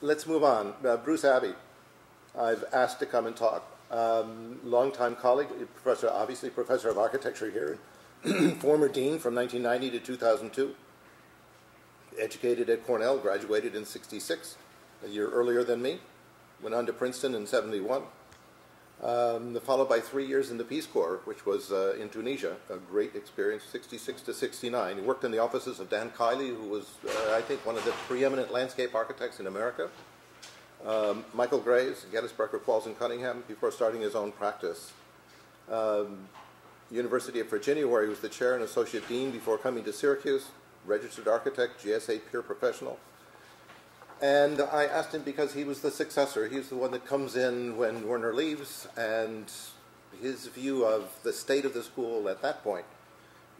let's move on. Uh, Bruce Abbey, I've asked to come and talk. Um, longtime colleague, professor, obviously professor of architecture here, former dean from 1990 to 2002. Educated at Cornell, graduated in 66, a year earlier than me. Went on to Princeton in 71 um, followed by three years in the Peace Corps, which was uh, in Tunisia, a great experience, 66 to 69. He worked in the offices of Dan Kiley, who was, uh, I think, one of the preeminent landscape architects in America. Um, Michael Graves, Geddes Brecher, Qualls, and Cunningham, before starting his own practice. Um, University of Virginia, where he was the chair and associate dean before coming to Syracuse, registered architect, GSA peer professional. And I asked him because he was the successor. He's the one that comes in when Werner leaves, and his view of the state of the school at that point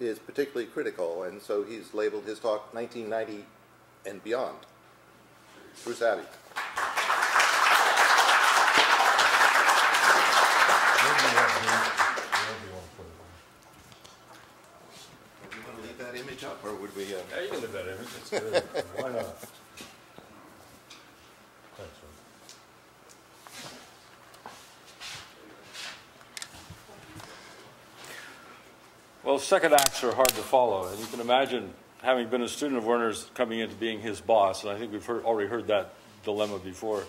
is particularly critical. And so he's labeled his talk 1990 and beyond. Bruce Abbey. Do you want to leave that image up, or would we? Uh... Yeah, you can leave that image. It's good. Why not? Second acts are hard to follow, and you can imagine having been a student of Werner's coming into being his boss, and I think we've heard, already heard that dilemma before.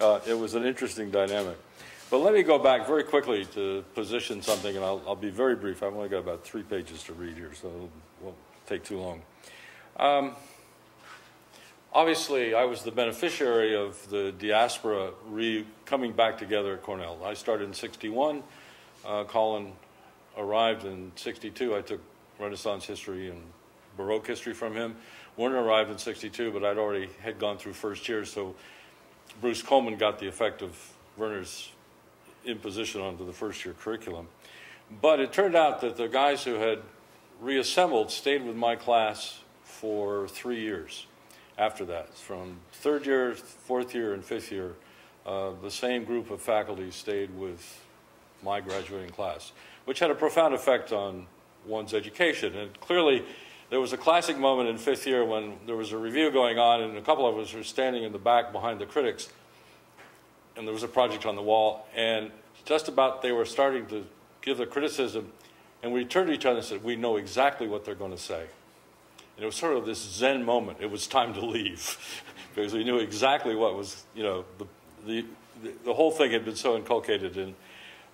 Uh, it was an interesting dynamic. But let me go back very quickly to position something, and I'll, I'll, be very brief. I've only got about three pages to read here, so it won't take too long. Um, obviously, I was the beneficiary of the diaspora re- coming back together at Cornell. I started in 61. Uh, Colin arrived in 62. I took Renaissance history and Baroque history from him. Werner arrived in 62, but I'd already had gone through first year, so Bruce Coleman got the effect of Werner's imposition onto the first year curriculum. But it turned out that the guys who had reassembled stayed with my class for three years after that. From third year, fourth year, and fifth year, uh, the same group of faculty stayed with my graduating class, which had a profound effect on one's education. And clearly, there was a classic moment in fifth year when there was a review going on, and a couple of us were standing in the back behind the critics, and there was a project on the wall, and just about they were starting to give the criticism, and we turned to each other and said, We know exactly what they're going to say. And it was sort of this Zen moment. It was time to leave because we knew exactly what was, you know, the, the, the whole thing had been so inculcated in,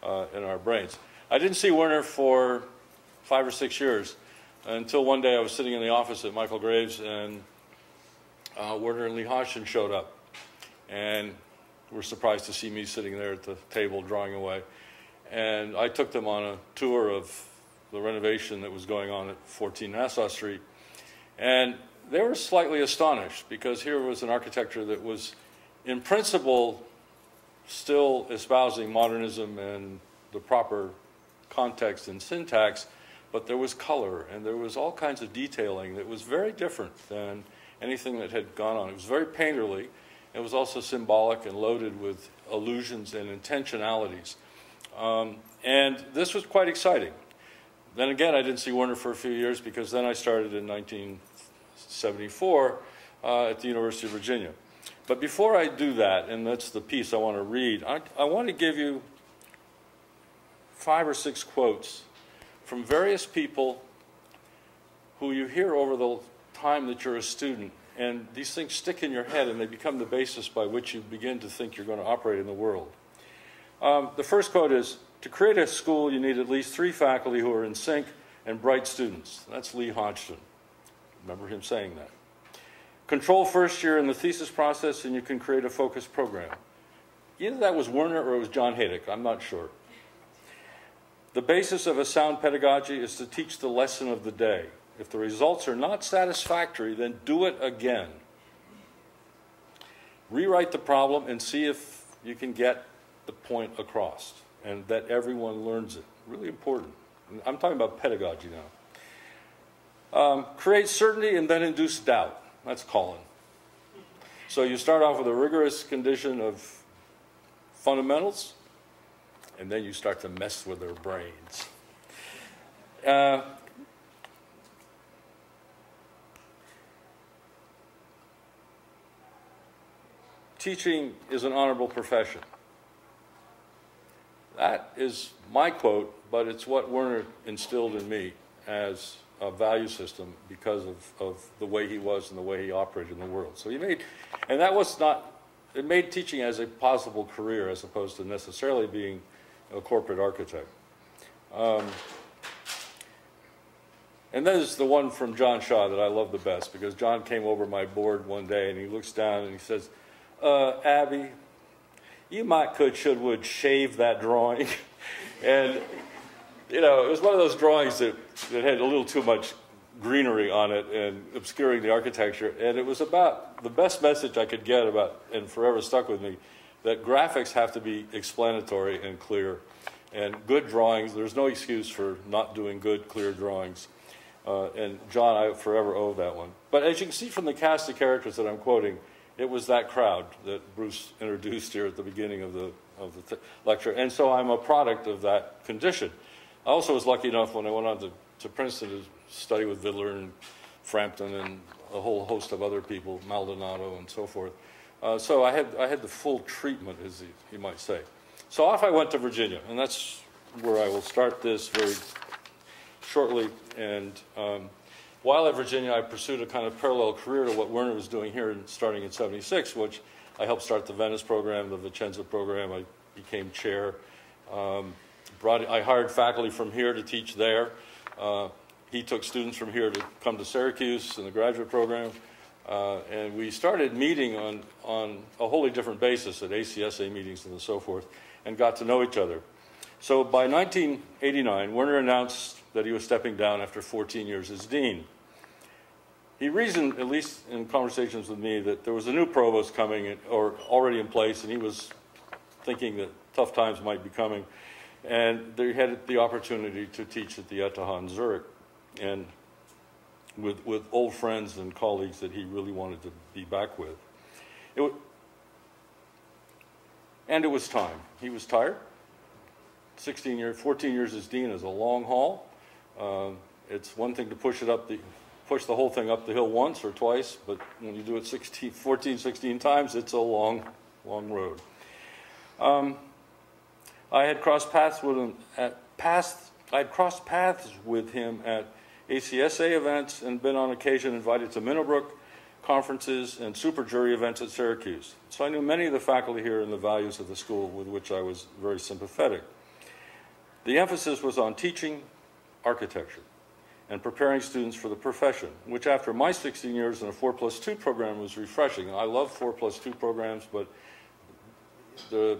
uh, in our brains. I didn't see Werner for five or six years until one day I was sitting in the office at Michael Graves and uh, Werner and Lee Hodgden showed up and were surprised to see me sitting there at the table drawing away. And I took them on a tour of the renovation that was going on at 14 Nassau Street. And they were slightly astonished because here was an architecture that was, in principle, still espousing modernism and the proper context and syntax, but there was color and there was all kinds of detailing that was very different than anything that had gone on. It was very painterly. It was also symbolic and loaded with allusions and intentionalities. Um, and this was quite exciting. Then again, I didn't see Werner for a few years because then I started in 1974 uh, at the University of Virginia. But before I do that, and that's the piece I want to read, I, I want to give you five or six quotes from various people who you hear over the time that you're a student. And these things stick in your head and they become the basis by which you begin to think you're going to operate in the world. Um, the first quote is To create a school, you need at least three faculty who are in sync and bright students. That's Lee Hodgden. Remember him saying that. Control first year in the thesis process, and you can create a focused program. Either that was Werner or it was John Hejduk, I'm not sure. The basis of a sound pedagogy is to teach the lesson of the day. If the results are not satisfactory, then do it again. Rewrite the problem and see if you can get the point across and that everyone learns it. Really important. I'm talking about pedagogy now. Um, create certainty and then induce doubt. That's Colin. So you start off with a rigorous condition of fundamentals, and then you start to mess with their brains. Uh, teaching is an honorable profession. That is my quote, but it's what Werner instilled in me as a value system because of, of the way he was and the way he operated in the world. So he made, and that was not, it made teaching as a possible career as opposed to necessarily being a corporate architect. Um, and there's the one from John Shaw that I love the best because John came over my board one day and he looks down and he says, uh, Abbey, you might, could, should, would shave that drawing. and, you know, it was one of those drawings that, that had a little too much greenery on it and obscuring the architecture. And it was about the best message I could get about, and forever stuck with me, that graphics have to be explanatory and clear. And good drawings, there's no excuse for not doing good, clear drawings. Uh, and John, I forever owe that one. But as you can see from the cast of characters that I'm quoting, it was that crowd that Bruce introduced here at the beginning of the, of the lecture. And so I'm a product of that condition. I also was lucky enough when I went on to, to Princeton to study with Vidler and Frampton and a whole host of other people, Maldonado and so forth. Uh, so I had, I had the full treatment, as you, you might say. So off I went to Virginia, and that's where I will start this very shortly. And um, while at Virginia, I pursued a kind of parallel career to what Werner was doing here, starting in 76, which I helped start the Venice program, the Vicenza program. I became chair. Um, brought, I hired faculty from here to teach there. Uh, he took students from here to come to Syracuse in the graduate program. Uh, and we started meeting on, on a wholly different basis at ACSA meetings and so forth, and got to know each other. So by 1989, Werner announced that he was stepping down after 14 years as dean he reasoned, at least in conversations with me, that there was a new provost coming or already in place, and he was thinking that tough times might be coming. And they had the opportunity to teach at the ETH Zurich, and with, with old friends and colleagues that he really wanted to be back with. It and it was time. He was tired. 16 years, 14 years as dean is a long haul. Uh, it's one thing to push it up the push the whole thing up the hill once or twice, but when you do it 16, 14, 16 times, it's a long, long road. Um, I had crossed paths with him at past. I'd crossed paths with him at ACSA events and been on occasion invited to Minnowbrook conferences and super jury events at Syracuse. So I knew many of the faculty here and the values of the school with which I was very sympathetic. The emphasis was on teaching architecture and preparing students for the profession, which after my 16 years in a 4 plus 2 program was refreshing. I love 4 plus 2 programs, but the,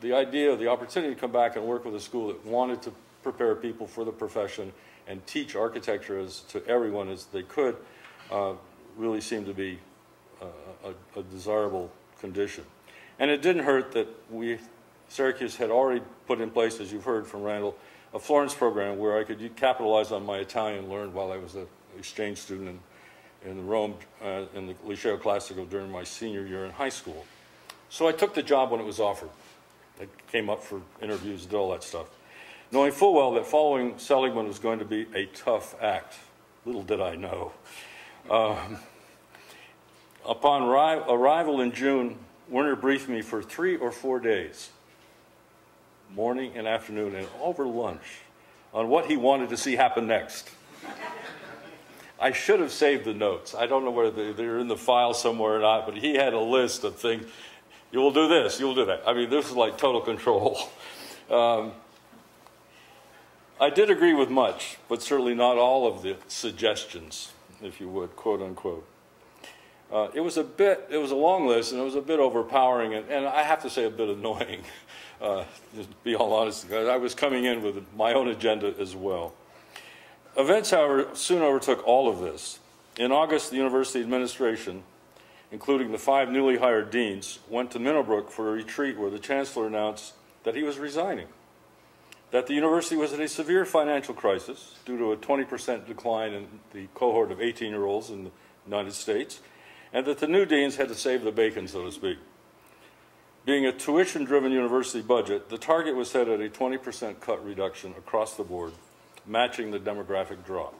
the idea, of the opportunity to come back and work with a school that wanted to prepare people for the profession and teach architecture as, to everyone as they could uh, really seemed to be uh, a, a desirable condition. And it didn't hurt that we, Syracuse had already put in place, as you've heard from Randall, a Florence program where I could capitalize on my Italian learned while I was an exchange student in, in Rome uh, in the Liceo Classico during my senior year in high school. So I took the job when it was offered. I came up for interviews, did all that stuff, knowing full well that following Seligmann was going to be a tough act. Little did I know. Um, upon arrival in June, Werner briefed me for three or four days morning and afternoon and over lunch on what he wanted to see happen next. I should have saved the notes. I don't know whether they're in the file somewhere or not, but he had a list of things. You will do this, you will do that. I mean, this is like total control. Um, I did agree with much, but certainly not all of the suggestions, if you would, quote unquote. Uh, it was a bit, it was a long list, and it was a bit overpowering, and, and I have to say a bit annoying uh, to be all honest, because I was coming in with my own agenda as well. Events, however, soon overtook all of this. In August, the university administration, including the five newly hired deans, went to Minnowbrook for a retreat where the chancellor announced that he was resigning, that the university was in a severe financial crisis due to a 20% decline in the cohort of 18 year olds in the United States, and that the new deans had to save the bacon, so to speak. Being a tuition driven university budget, the target was set at a 20% cut reduction across the board, matching the demographic drop.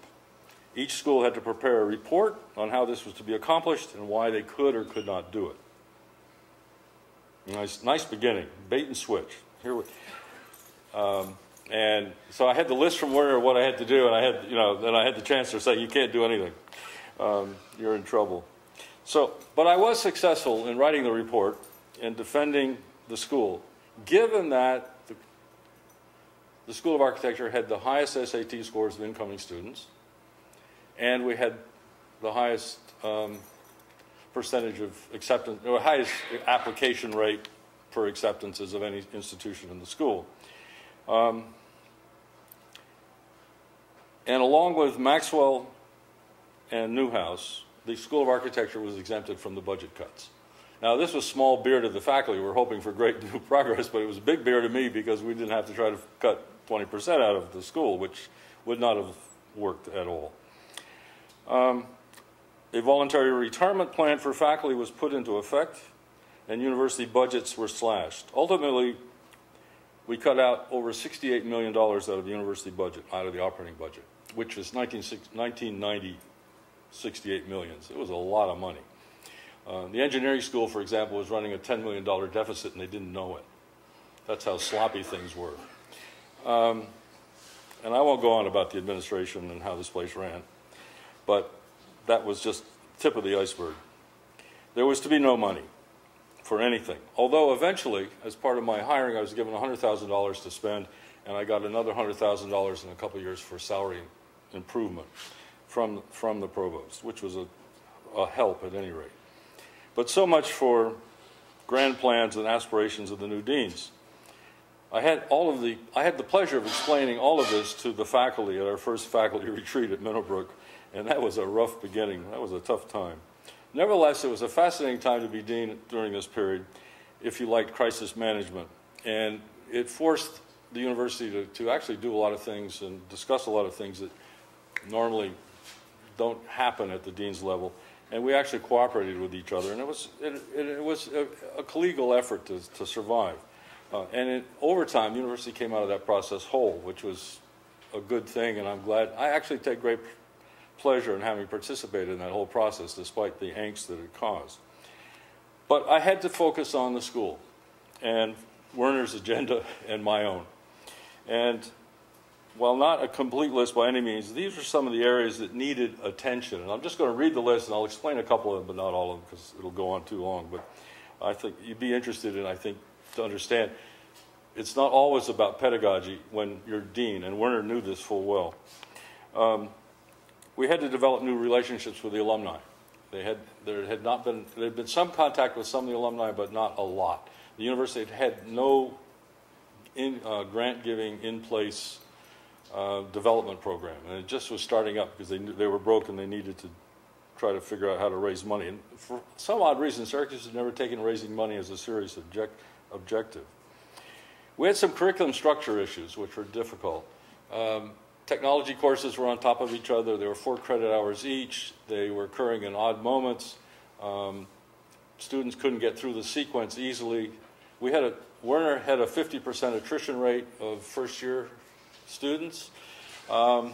Each school had to prepare a report on how this was to be accomplished and why they could or could not do it. Nice, nice beginning. Bait and switch. Here we, um, and so I had the list from Werner what I had to do, and I had, you know, then I had the chancellor say, "You can't do anything. Um, you're in trouble." So, but I was successful in writing the report and defending the school, given that the, the School of Architecture had the highest SAT scores of incoming students, and we had the highest um, percentage of acceptance, or highest application rate for acceptances of any institution in the school. Um, and along with Maxwell and Newhouse, the School of Architecture was exempted from the budget cuts. Now, this was small beer to the faculty. We were hoping for great new progress, but it was big beer to me because we didn't have to try to cut 20% out of the school, which would not have worked at all. Um, a voluntary retirement plan for faculty was put into effect, and university budgets were slashed. Ultimately, we cut out over $68 million out of the university budget, out of the operating budget, which was 1990, 68 million. So it was a lot of money. Uh, the engineering school, for example, was running a $10 million deficit and they didn't know it. That's how sloppy things were. Um, and I won't go on about the administration and how this place ran, but that was just tip of the iceberg. There was to be no money for anything. Although eventually, as part of my hiring, I was given $100,000 to spend, and I got another $100,000 in a couple years for salary improvement from, from the provost, which was a, a help at any rate. But so much for grand plans and aspirations of the new deans. I had all of the I had the pleasure of explaining all of this to the faculty at our first faculty retreat at Minnowbrook, and that was a rough beginning. That was a tough time. Nevertheless, it was a fascinating time to be dean during this period, if you liked crisis management. And it forced the university to, to actually do a lot of things and discuss a lot of things that normally don't happen at the dean's level. And we actually cooperated with each other, and it was, it, it, it was a, a, collegial effort to, to survive. Uh, and it, over time, the university came out of that process whole, which was a good thing, and I'm glad. I actually take great pleasure in having participated in that whole process, despite the angst that it caused. But I had to focus on the school and Werner's agenda and my own. And while not a complete list by any means, these are some of the areas that needed attention. And I'm just going to read the list and I'll explain a couple of them, but not all of them because it'll go on too long. But I think you'd be interested in, I think, to understand it's not always about pedagogy when you're dean, and Werner knew this full well. Um, we had to develop new relationships with the alumni. They had, there had not been, there had been some contact with some of the alumni, but not a lot. The university had had no in, uh, grant giving in place uh, development program, and it just was starting up because they, they were broke and they needed to try to figure out how to raise money. And for some odd reason, Syracuse had never taken raising money as a serious object, objective. We had some curriculum structure issues, which were difficult. Um, technology courses were on top of each other. There were four credit hours each. They were occurring in odd moments. Um, students couldn't get through the sequence easily. We had a Werner had a 50% attrition rate of first year students. Um,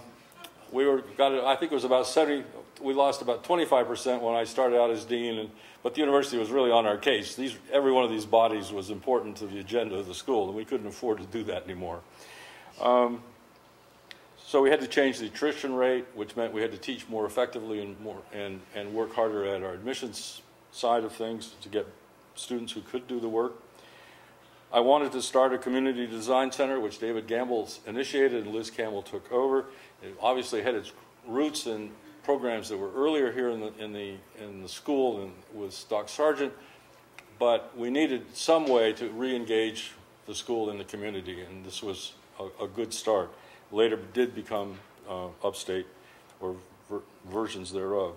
we were got I think it was about 70. We lost about 25% when I started out as dean, and, but the university was really on our case. These every one of these bodies was important to the agenda of the school, and we couldn't afford to do that anymore. Um, so we had to change the attrition rate, which meant we had to teach more effectively and more and, and work harder at our admissions side of things to get students who could do the work. I wanted to start a community design center, which David Gamble initiated and Liz Campbell took over. It obviously had its roots in programs that were earlier here in the in the in the school and with Doc Sargent, but we needed some way to re-engage the school in the community, and this was a, a good start later did become uh, upstate or ver versions thereof.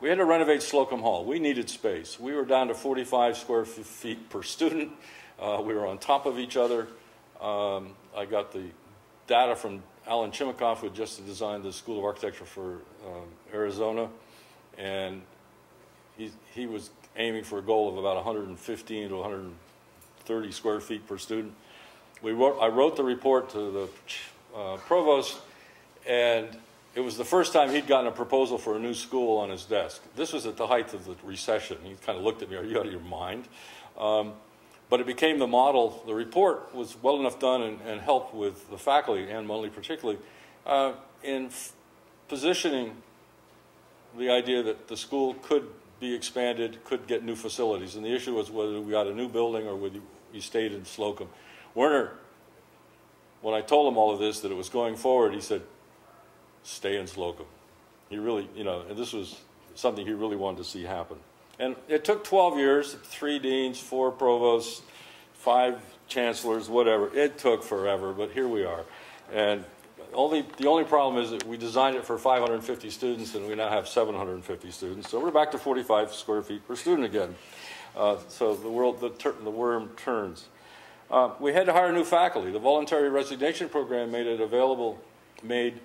We had to renovate Slocum Hall. We needed space. We were down to 45 square feet per student. Uh, we were on top of each other. Um, I got the data from Alan Chimacoff, who just designed the School of Architecture for um, Arizona, and he, he was aiming for a goal of about 115 to 130 square feet per student. We wrote, I wrote the report to the uh, provost, and it was the first time he'd gotten a proposal for a new school on his desk. This was at the height of the recession. He kind of looked at me, Are you out of your mind? Um, but it became the model. The report was well enough done and, and helped with the faculty, and Munley particularly, uh, in positioning the idea that the school could be expanded, could get new facilities. And the issue was whether we got a new building or whether we stayed in Slocum. Werner, when I told him all of this, that it was going forward, he said, stay in Slocum. He really, you know, and this was something he really wanted to see happen. And it took 12 years, three deans, four provosts, five chancellors, whatever. It took forever, but here we are. And only, the only problem is that we designed it for 550 students and we now have 750 students. So we're back to 45 square feet per student again. Uh, so the, world, the, the worm turns. Uh, we had to hire new faculty. The voluntary resignation program made it available, made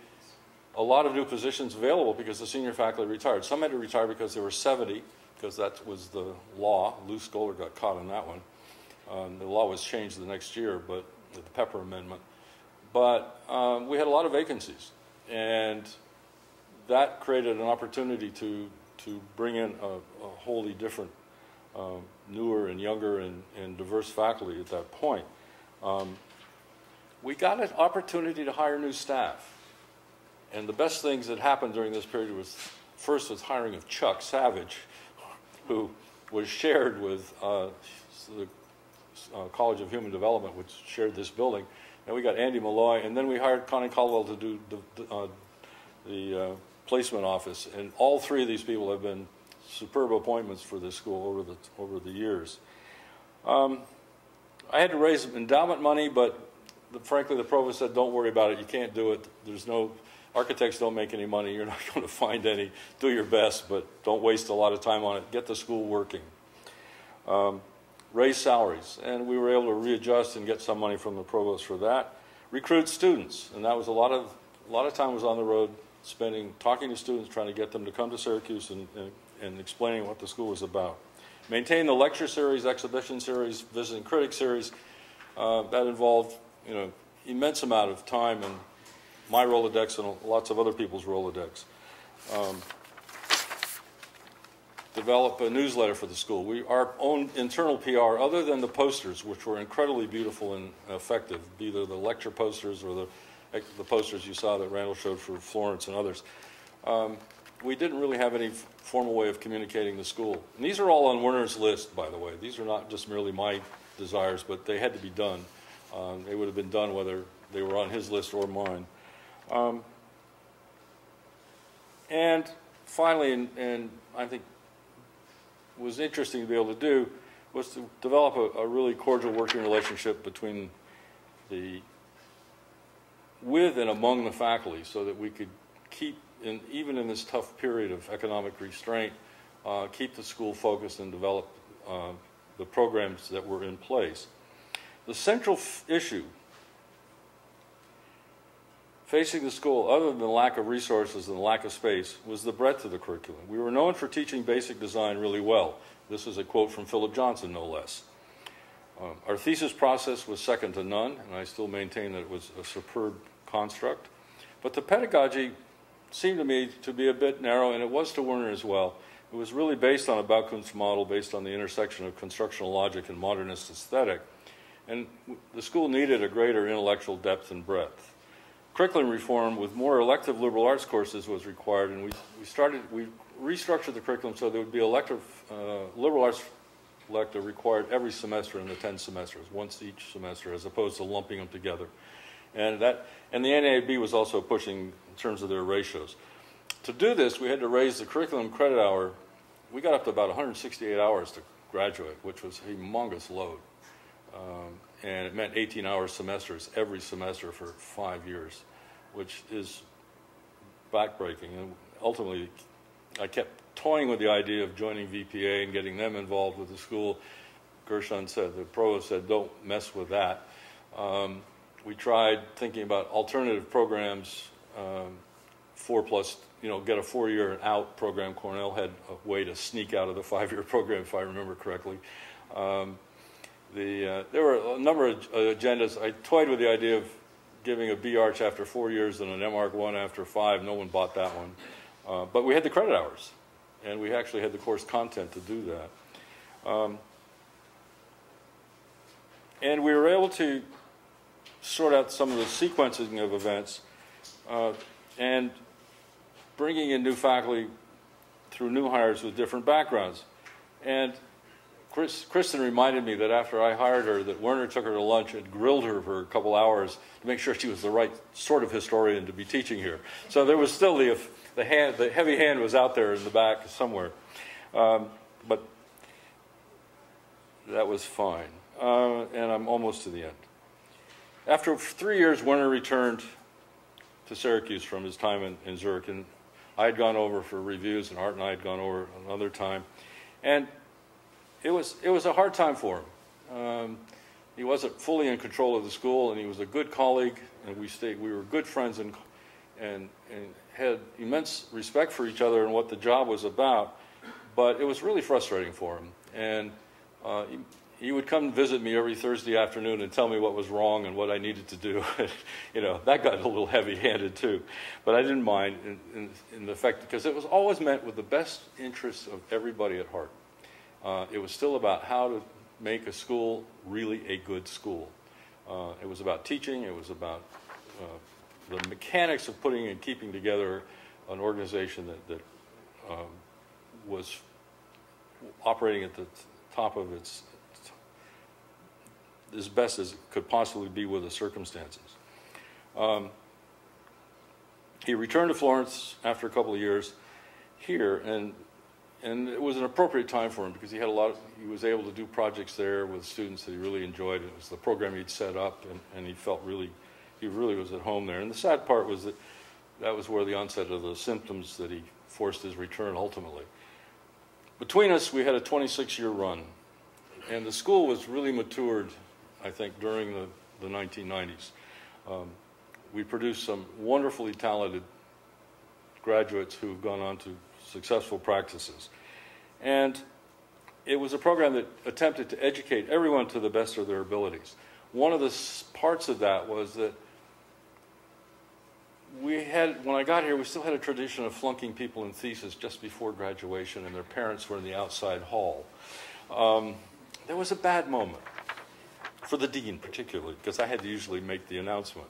a lot of new positions available because the senior faculty retired. Some had to retire because they were 70, because that was the law. Lou Skoler got caught in that one. Um, the law was changed the next year, but the Pepper Amendment. But um, we had a lot of vacancies, and that created an opportunity to to bring in a, a wholly different, um, newer and younger and, and diverse faculty at that point. Um, we got an opportunity to hire new staff, and the best things that happened during this period was first was hiring of Chuck Savage, who was shared with uh, the uh, College of Human Development, which shared this building. And we got Andy Malloy, and then we hired Connie Caldwell to do the, uh, the uh, placement office. And all three of these people have been superb appointments for this school over the, over the years. Um, I had to raise endowment money, but the, frankly, the provost said, don't worry about it. You can't do it. There's no, architects don't make any money. You're not going to find any. Do your best, but don't waste a lot of time on it. Get the school working. Um, raise salaries, and we were able to readjust and get some money from the provost for that. Recruit students, and that was a lot of a lot of time was on the road, spending talking to students, trying to get them to come to Syracuse and, and, and explaining what the school was about. Maintain the lecture series, exhibition series, visiting critic series. Uh, that involved you know immense amount of time and my Rolodex and lots of other people's Rolodex. Um, develop a newsletter for the school. We our own internal PR, other than the posters, which were incredibly beautiful and effective, either the lecture posters or the the posters you saw that Randall showed for Florence and others. Um, we didn't really have any formal way of communicating the school. And these are all on Werner's list, by the way. These are not just merely my desires, but they had to be done. Um, they would have been done whether they were on his list or mine. Um, and finally, and, and I think was interesting to be able to do was to develop a, a really cordial working relationship between the with and among the faculty so that we could keep in, even in this tough period of economic restraint uh, keep the school focused and develop uh, the programs that were in place the central issue facing the school, other than the lack of resources and the lack of space, was the breadth of the curriculum. We were known for teaching basic design really well. This is a quote from Philip Johnson, no less. Um, our thesis process was second to none, and I still maintain that it was a superb construct. But the pedagogy seemed to me to be a bit narrow, and it was to Werner as well. It was really based on a Baukunst model based on the intersection of constructional logic and modernist aesthetic. And the school needed a greater intellectual depth and breadth curriculum reform with more elective liberal arts courses was required, and we, we started, we restructured the curriculum so there would be elective, uh, liberal arts elective required every semester in the 10 semesters, once each semester, as opposed to lumping them together. And that, and the NAB was also pushing in terms of their ratios. To do this, we had to raise the curriculum credit hour. We got up to about 168 hours to graduate, which was a humongous load. Um, and it meant 18 hour semesters every semester for five years, which is backbreaking. And ultimately, I kept toying with the idea of joining VPA and getting them involved with the school. Gershon said, the provost said, don't mess with that. Um, we tried thinking about alternative programs, um, four plus, you know, get a four year and out program. Cornell had a way to sneak out of the five year program, if I remember correctly. Um, the, uh, there were a number of agendas. I toyed with the idea of giving a B Arch after four years and an MArch 1 after five. No one bought that one. Uh, but we had the credit hours, and we actually had the course content to do that. Um, and we were able to sort out some of the sequencing of events uh, and bringing in new faculty through new hires with different backgrounds. And Chris, Kristen reminded me that after I hired her, that Werner took her to lunch and grilled her for a couple hours to make sure she was the right sort of historian to be teaching here. So there was still the, the, hand, the heavy hand was out there in the back somewhere. Um, but that was fine. Uh, and I'm almost to the end. After three years, Werner returned to Syracuse from his time in, in Zurich, and I had gone over for reviews, and Art and I had gone over another time. And it was, it was a hard time for him. Um, he wasn't fully in control of the school, and he was a good colleague, and we, stayed, we were good friends and, and, and had immense respect for each other and what the job was about. But it was really frustrating for him. And uh, he, would come visit me every Thursday afternoon and tell me what was wrong and what I needed to do. you know, that got a little heavy-handed too, but I didn't mind in, in, in the fact because it was always meant with the best interests of everybody at heart. Uh, it was still about how to make a school really a good school. Uh, it was about teaching. It was about uh, the mechanics of putting and keeping together an organization that, that um, was operating at the top of its as best as it could possibly be with the circumstances. Um, he returned to Florence after a couple of years here, and and it was an appropriate time for him because he had a lot. Of, he was able to do projects there with students that he really enjoyed. It was the program he'd set up, and, and he felt really, he really was at home there. And the sad part was that that was where the onset of the symptoms that he forced his return ultimately. Between us, we had a 26-year run, and the school was really matured I think, during the, the 1990s. Um, we produced some wonderfully talented graduates who've gone on to successful practices. And it was a program that attempted to educate everyone to the best of their abilities. One of the parts of that was that we had, when I got here, we still had a tradition of flunking people in thesis just before graduation, and their parents were in the outside hall. Um, there was a bad moment for the dean particularly, because I had to usually make the announcement.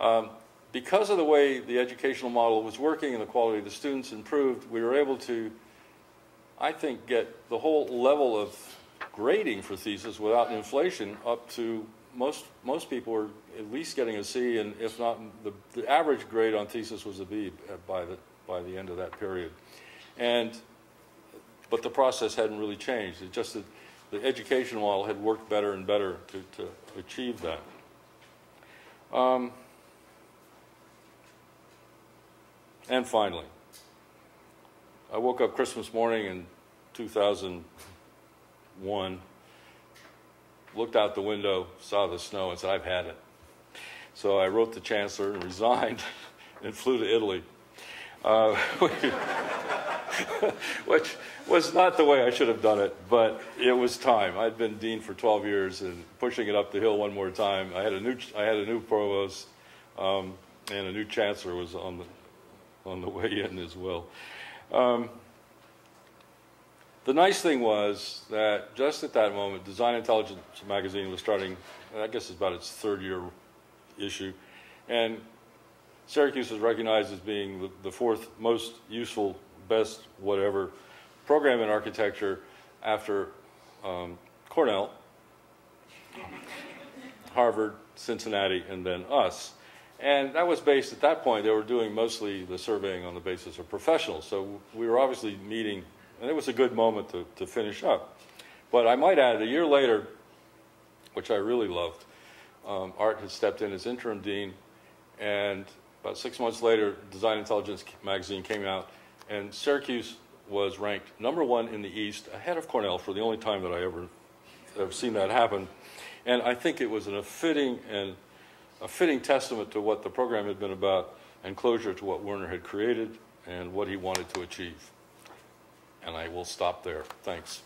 Um, because of the way the educational model was working and the quality of the students improved, we were able to, I think, get the whole level of grading for thesis without inflation up to most most people were at least getting a C, and if not, the, the average grade on thesis was a B by the by the end of that period. And but the process hadn't really changed. It just the education model had worked better and better to, to achieve that. Um, and finally, I woke up Christmas morning in 2001, looked out the window, saw the snow, and said, I've had it. So I wrote the chancellor and resigned and flew to Italy. Uh, which was not the way I should have done it, but it was time. I'd been dean for 12 years and pushing it up the hill one more time. I had a new, I had a new provost, um, and a new chancellor was on the, on the way in as well. Um, the nice thing was that just at that moment, Design Intelligence magazine was starting, I guess it's about its third year issue, and Syracuse was recognized as being the, the fourth most useful best whatever program in architecture after um, Cornell, Harvard, Cincinnati, and then us. And that was based at that point, they were doing mostly the surveying on the basis of professionals. So we were obviously meeting, and it was a good moment to, to finish up. But I might add, a year later, which I really loved, um, Art had stepped in as interim dean, and about six months later, Design Intelligence magazine came out and Syracuse was ranked number one in the East, ahead of Cornell for the only time that I ever have seen that happen. And I think it was a fitting and a fitting testament to what the program had been about and closure to what Werner had created and what he wanted to achieve. And I will stop there. Thanks.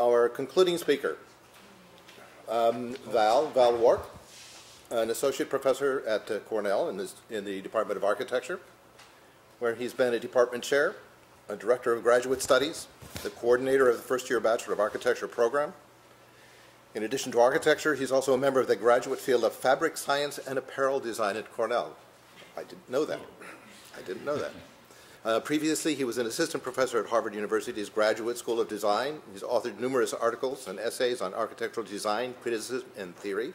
our concluding speaker, um, Val, Val Warke. an associate professor at uh, Cornell in, this, in the Department of Architecture, where he's been a department chair, a director of graduate studies, the coordinator of the first year Bachelor of Architecture program. In addition to architecture, he's also a member of the graduate field of fabric science and apparel design at Cornell. I didn't know that. I didn't know that. Uh, previously, he was an assistant professor at Harvard University's Graduate School of Design. He's authored numerous articles and essays on architectural design, criticism, and theory.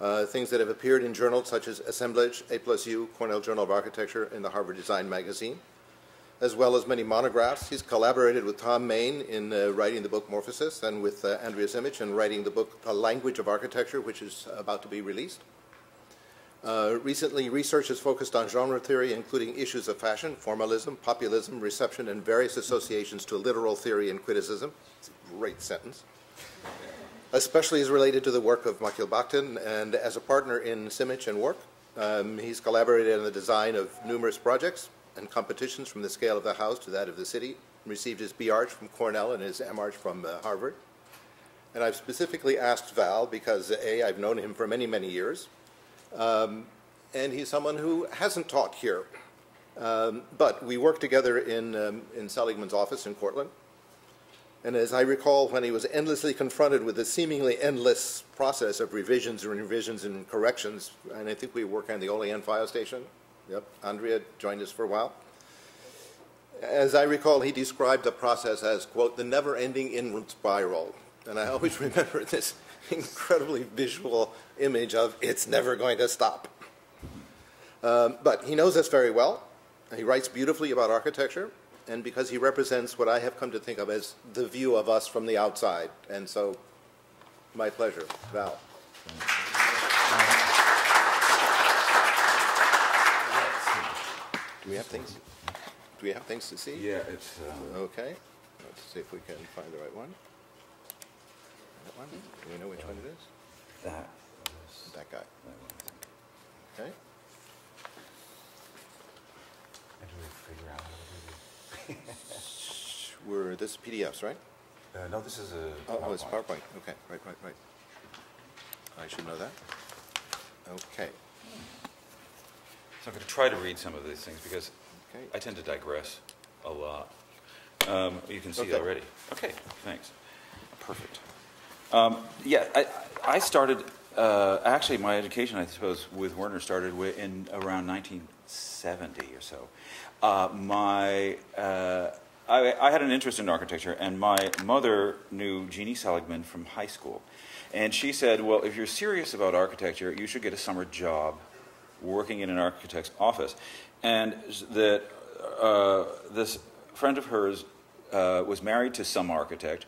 Uh, things that have appeared in journals such as Assemblage, A plus U, Cornell Journal of Architecture, and the Harvard Design Magazine, as well as many monographs. He's collaborated with Thom Mayne in uh, writing the book Morphosis and with uh, Andrea Simitch in writing the book The Language of Architecture, which is about to be released. Uh, recently, research has focused on genre theory, including issues of fashion, formalism, populism, reception, and various associations to literal theory and criticism. It's a great sentence. Especially as related to the work of Mikhail Bakhtin, and as a partner in Simitch and Warke, um, he's collaborated on the design of numerous projects and competitions from the scale of the house to that of the city, received his B. Arch from Cornell and his M. Arch from uh, Harvard. And I've specifically asked Val because, A, I've known him for many, many years, um, and he's someone who hasn't taught here. Um, but we worked together in, um, in Seligmann's office in Cortland. And as I recall, when he was endlessly confronted with the seemingly endless process of revisions and revisions and corrections, and I think we work on the Olean fire station. Yep, Andrea joined us for a while. As I recall, he described the process as, quote, the never ending inward spiral. And I always remember this incredibly visual image of it's never going to stop. Um, but he knows us very well. He writes beautifully about architecture, and because he represents what I have come to think of as the view of us from the outside. And so, my pleasure. Val. Do we have things? Do we have things to see? Yeah, it's, uh, Okay. Let's see if we can find the right one. That one? Do we know which one it is? that. That guy. Okay. I do figure out how to do this. We're, this is PDFs, right? Uh, no, this is a. Oh, oh, it's PowerPoint. PowerPoint. Okay, right, right, right. I should know that. Okay, So I'm going to try to read some of these things because okay. I tend to digress a lot. Um, you can see Okay. already. Okay, thanks. Perfect. Um, yeah, I, I started, uh, actually, my education, I suppose, with Werner started in around 1970 or so. Uh, my, uh, I, I had an interest in architecture, and my mother knew Jeannie Seligmann from high school. And she said, Well, if you're serious about architecture, you should get a summer job working in an architect's office. And that uh, this friend of hers uh, was married to some architect.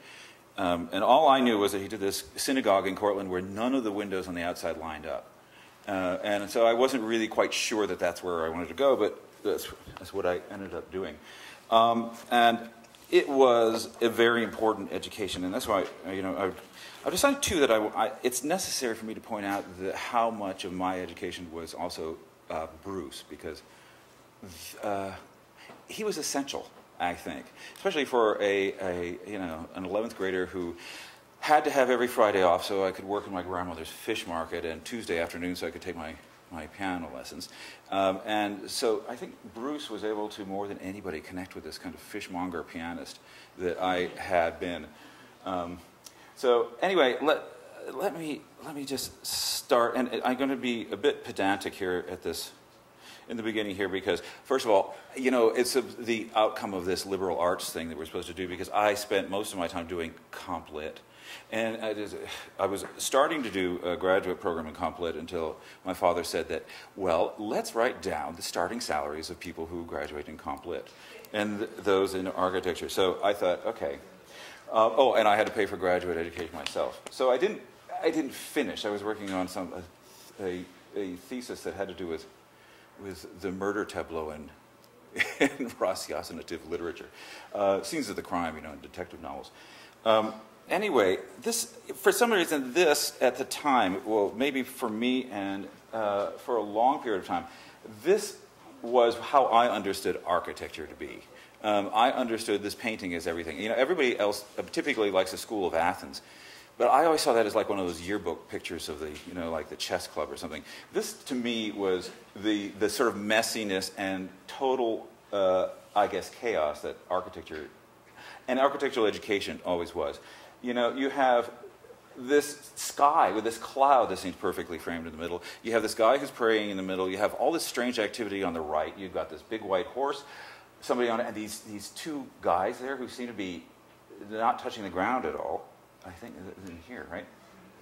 Um, and all I knew was that he did this synagogue in Cortland where none of the windows on the outside lined up. Uh, and so I wasn't really quite sure that that's where I wanted to go, but that's, that's what I ended up doing. Um, and it was a very important education, and that's why you know I, I decided too that I, I, it's necessary for me to point out how much of my education was also uh, Bruce because uh, he was essential, I think, especially for a, a you know an 11th grader who had to have every Friday off so I could work in my grandmother's fish market and Tuesday afternoon so I could take my my piano lessons. Um, and so I think Bruce was able to more than anybody connect with this kind of fishmonger pianist that I had been. Um, so anyway, let let me let me just start, and I'm going to be a bit pedantic here at this in the beginning here because first of all, you know, it's a, the outcome of this liberal arts thing that we're supposed to do because I spent most of my time doing comp lit. And I, just, I was starting to do a graduate program in comp lit until my father said that, well, let's write down the starting salaries of people who graduate in comp lit and th- those in architecture. So I thought, okay. Uh, oh, and I had to pay for graduate education myself. So I didn't, I didn't finish. I was working on some, a, a, a thesis that had to do with with the murder tableau in, in ratiocination literature, uh, scenes of the crime, you know, in detective novels. Um, anyway, this for some reason, this at the time, well, maybe for me and uh, for a long period of time, this was how I understood architecture to be. Um, I understood this painting as everything. You know, everybody else typically likes the school of Athens, But I always saw that as like one of those yearbook pictures of the, you know, like the chess club or something. This, to me, was the, the sort of messiness and total, uh, I guess, chaos that architecture and architectural education always was. You know, you have this sky with this cloud that seems perfectly framed in the middle. You have this guy who's praying in the middle. You have all this strange activity on the right. You've got this big white horse, somebody on it, and these, these two guys there who seem to be not touching the ground at all. I think in here, right?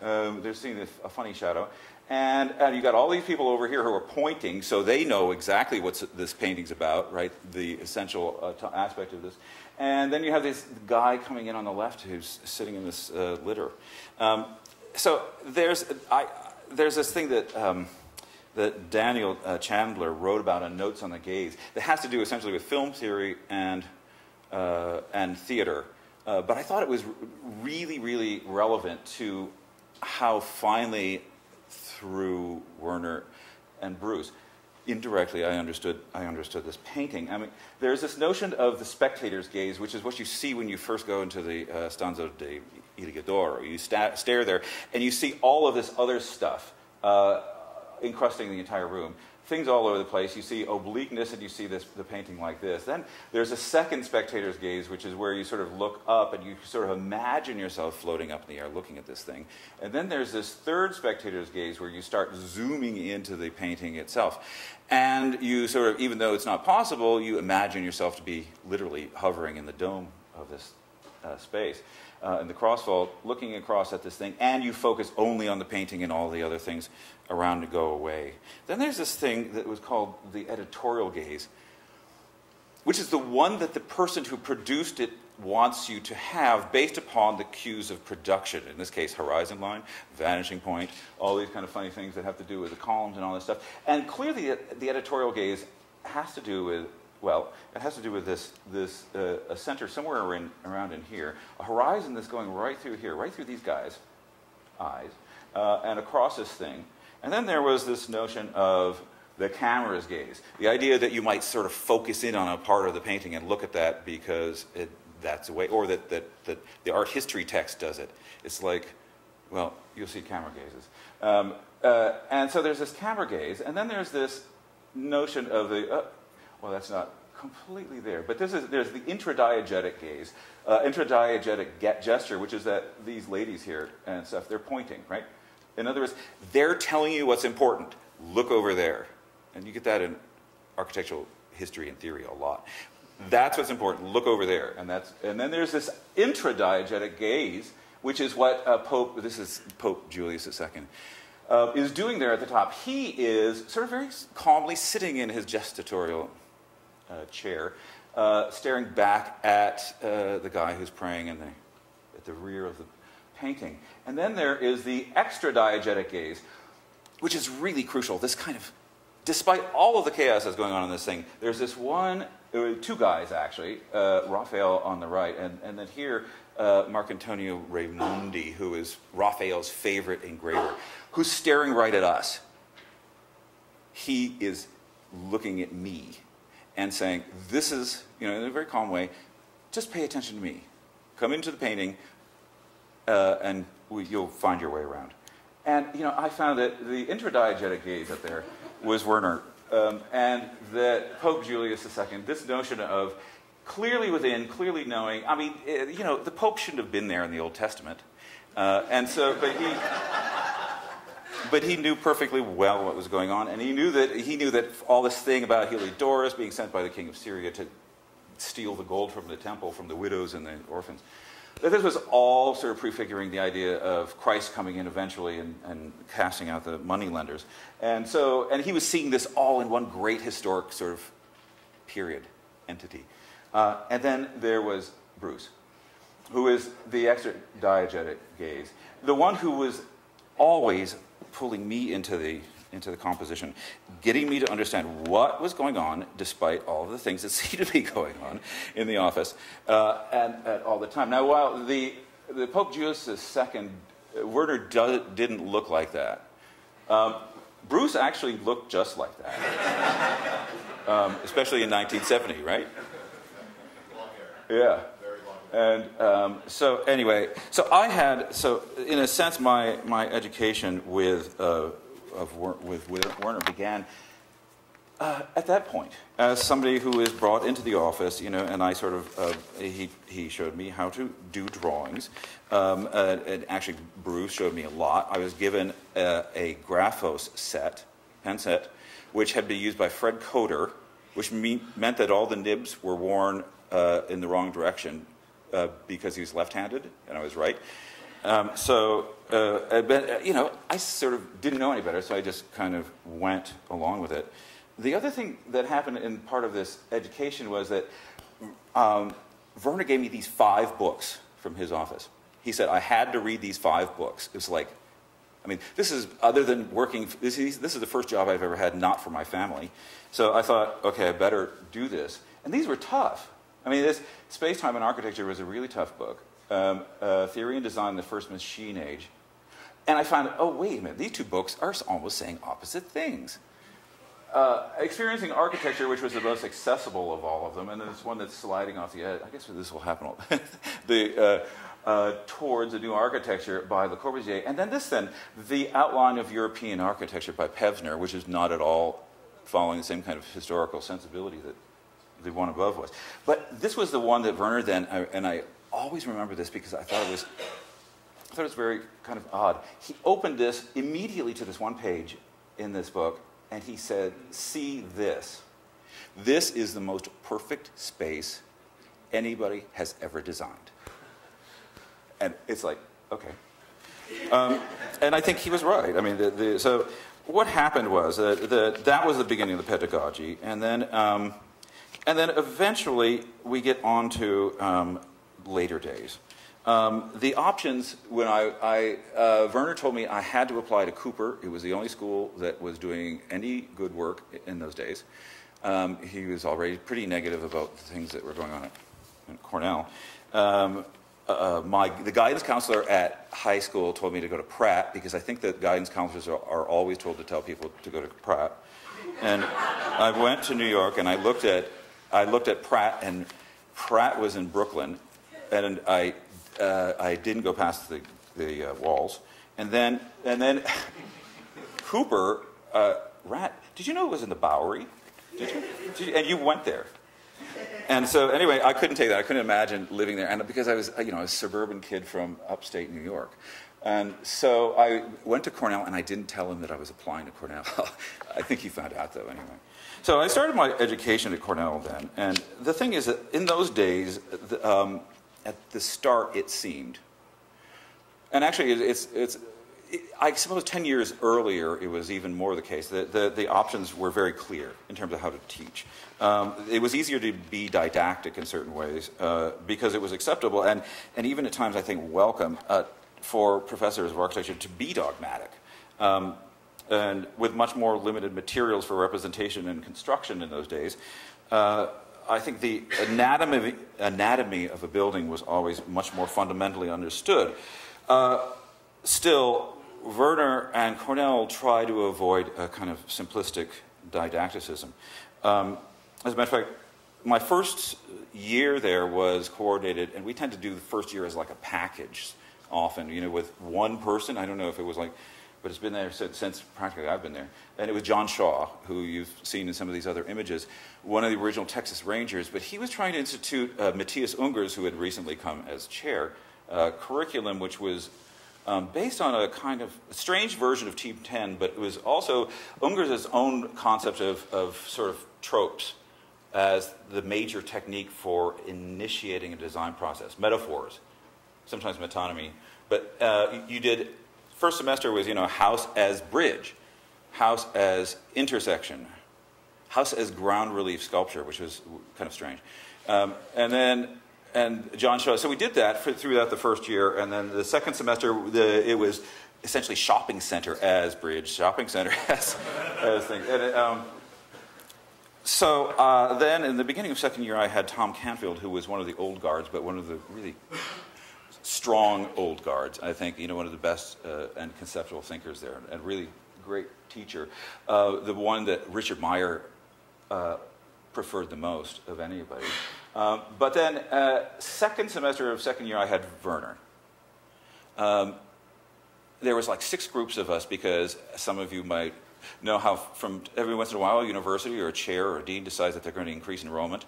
Um, they're seeing a funny shadow. And, and you got all these people over here who are pointing, so they know exactly what this painting's about, right? The essential uh, aspect of this. And then you have this guy coming in on the left who's sitting in this uh, litter. Um, so there's, I, there's this thing that, um, that Daniel uh, Chandler wrote about in Notes on the Gaze that has to do essentially with film theory and, uh, and theater. Uh, but I thought it was really, really relevant to how finally through Werner and Bruce. Indirectly, I understood, I understood this painting. I mean, there's this notion of the spectator's gaze, which is what you see when you first go into the uh, Stanza di Eliodoro. You sta- stare there, and you see all of this other stuff uh, encrusting the entire room things all over the place. You see obliqueness and you see this, the painting like this. Then there's a second spectator's gaze, which is where you sort of look up and you sort of imagine yourself floating up in the air looking at this thing. And then there's this third spectator's gaze where you start zooming into the painting itself. And you sort of, even though it's not possible, you imagine yourself to be literally hovering in the dome of this uh, space uh, in the cross vault, looking across at this thing, and you focus only on the painting and all the other things around to go away. Then there's this thing that was called the editorial gaze, which is the one that the person who produced it wants you to have based upon the cues of production. In this case, horizon line, vanishing point, all these kind of funny things that have to do with the columns and all this stuff. And clearly, the editorial gaze has to do with well, it has to do with this, this uh, a center somewhere in, around in here, a horizon that's going right through here, right through these guys' eyes, uh, and across this thing. And then there was this notion of the camera's gaze, the idea that you might sort of focus in on a part of the painting and look at that because it, that's a way, or that, that, that the art history text does it. It's like, well, you'll see camera gazes. Um, uh, and so there's this camera gaze, and then there's this notion of the, uh, well, that's not completely there. But this is, there's the intradiegetic gaze, uh, intradiegetic gesture, which is that these ladies here and stuff, they're pointing, right? In other words, they're telling you what's important. Look over there. And you get that in architectural history and theory a lot. That's what's important. Look over there. And, that's, and then there's this intradiegetic gaze, which is what uh, Pope, this is Pope Julius II, uh, is doing there at the top. He is sort of very calmly sitting in his gestatorial chair, uh, staring back at uh, the guy who's praying in the, at the rear of the painting. And then there is the extradiegetic gaze, which is really crucial. This kind of, despite all of the chaos that's going on in this thing, there's this one, two guys actually, uh, Raphael on the right, and, and then here, uh, Marcantonio Raimondi, who is Raphael's favorite engraver, who's staring right at us. He is looking at me and saying, This is, you know, in a very calm way, just pay attention to me. Come into the painting, uh, and we, you'll find your way around. And, you know, I found that the intradiegetic gaze up there was Werner. Um, and that Pope Julius II, this notion of clearly within, clearly knowing, I mean, eh, you know, the Pope shouldn't have been there in the Old Testament. Uh, and so, but he but he knew perfectly well what was going on, and he knew that he knew that all this thing about Heliodorus being sent by the king of Syria to steal the gold from the temple from the widows and the orphans. That this was all sort of prefiguring the idea of Christ coming in eventually and, and casting out the money lenders. And so, and he was seeing this all in one great historic sort of period entity. Uh, and then there was Bruce, who is the extra diegetic gaze, the one who was always pulling me into the into the composition, getting me to understand what was going on despite all of the things that seemed to be going on in the office uh, and at all the time. Now, while the, the Pope Julius II, uh, Werner do, didn't look like that, um, Bruce actually looked just like that, um, especially in 1970, right? Yeah. And um, so anyway, so I had so in a sense my my education with uh, of with, Werner began uh, at that point as somebody who is brought into the office, you know, and I sort of uh, he he showed me how to do drawings, um, uh, and actually Bruce showed me a lot. I was given a, a Graphos set, pen set, which had been used by Fred Koetter, which mean, meant that all the nibs were worn uh, in the wrong direction uh, because he was left-handed and I was right. Um, so, uh, but, you know, I sort of didn't know any better, so I just kind of went along with it. The other thing that happened in part of this education was that um, Werner gave me these five books from his office. He said I had to read these five books. It was like, I mean, this is other than working. This is, this is the first job I've ever had not for my family. So I thought, okay, I better do this. And these were tough. I mean, this Space, Time, and Architecture was a really tough book. Um, uh, Theory and Design, the First Machine Age. And I found, oh, wait a minute, these two books are almost saying opposite things. Uh, experiencing architecture, which was the most accessible of all of them, and there's one that's sliding off the edge. I guess this will happen. the uh, uh, towards a new architecture by Le Corbusier, and then this, then the outline of European architecture by Pevsner, which is not at all following the same kind of historical sensibility that the one above was. But this was the one that Werner then, and I always remember this because I thought it was, I thought it was very kind of odd. He opened this immediately to this one page in this book, and he said, "See this. This is the most perfect space anybody has ever designed." And it's like, okay. Um, and I think he was right. I mean, the, the, so what happened was that, that that was the beginning of the pedagogy, and then. Um, and then eventually we get on to um, later days. Um, the options, when I, I uh, Werner told me I had to apply to Cooper. It was the only school that was doing any good work in those days. Um, he was already pretty negative about the things that were going on at, at Cornell. Um, uh, my, the guidance counselor at high school told me to go to Pratt because I think that guidance counselors are, are always told to tell people to go to Pratt. And I went to New York and I looked at I looked at Pratt, and Pratt was in Brooklyn, and I, uh, I didn't go past the, the uh, walls. And then, and then Cooper, uh, Rat, did you know it was in the Bowery? Did you? Did you? And you went there. And so, anyway, I couldn't take that. I couldn't imagine living there. And because I was, you know, a suburban kid from upstate New York. And so I went to Cornell, and I didn't tell him that I was applying to Cornell. I think he found out, though, anyway. So I started my education at Cornell then, and the thing is that in those days, the, um, at the start, it seemed, and actually, it's, it's it, I suppose 10 years earlier, it was even more the case. The, the, the options were very clear in terms of how to teach. Um, it was easier to be didactic in certain ways uh, because it was acceptable and, and even at times, I think, welcome uh, for professors of architecture to be dogmatic. Um, and with much more limited materials for representation and construction in those days, uh, I think the anatomy, anatomy of a building was always much more fundamentally understood. Uh, still, Werner and Cornell try to avoid a kind of simplistic didacticism. Um, as a matter of fact, my first year there was coordinated, and we tend to do the first year as like a package often, you know, with one person. I don't know if it was like but it's been there since, since, practically I've been there. And it was John Shaw, who you've seen in some of these other images, one of the original Texas Rangers. But he was trying to institute uh, Mathias Ungers, who had recently come as chair, uh, curriculum which was um, based on a kind of strange version of Team 10, but it was also Ungers' own concept of, of sort of tropes as the major technique for initiating a design process, metaphors, sometimes metonymy. But uh, you did first semester was, you know, house as bridge, house as intersection, house as ground relief sculpture, which was kind of strange. Um, and then, and John Shaw, so we did that for, throughout the first year, and then the second semester, the, it was essentially shopping center as bridge, shopping center as, as. And it, um, so uh, then, in the beginning of second year, I had Tom Canfield, who was one of the old guards, but one of the really strong old guards. I think you know one of the best uh, and conceptual thinkers there, and really great teacher. Uh, the one that Richard Meier uh, preferred the most of anybody. Um, but then, uh, second semester of second year, I had Werner. Um, there was like six groups of us because some of you might know how from every once in a while a university or a chair or a dean decides that they're going to increase enrollment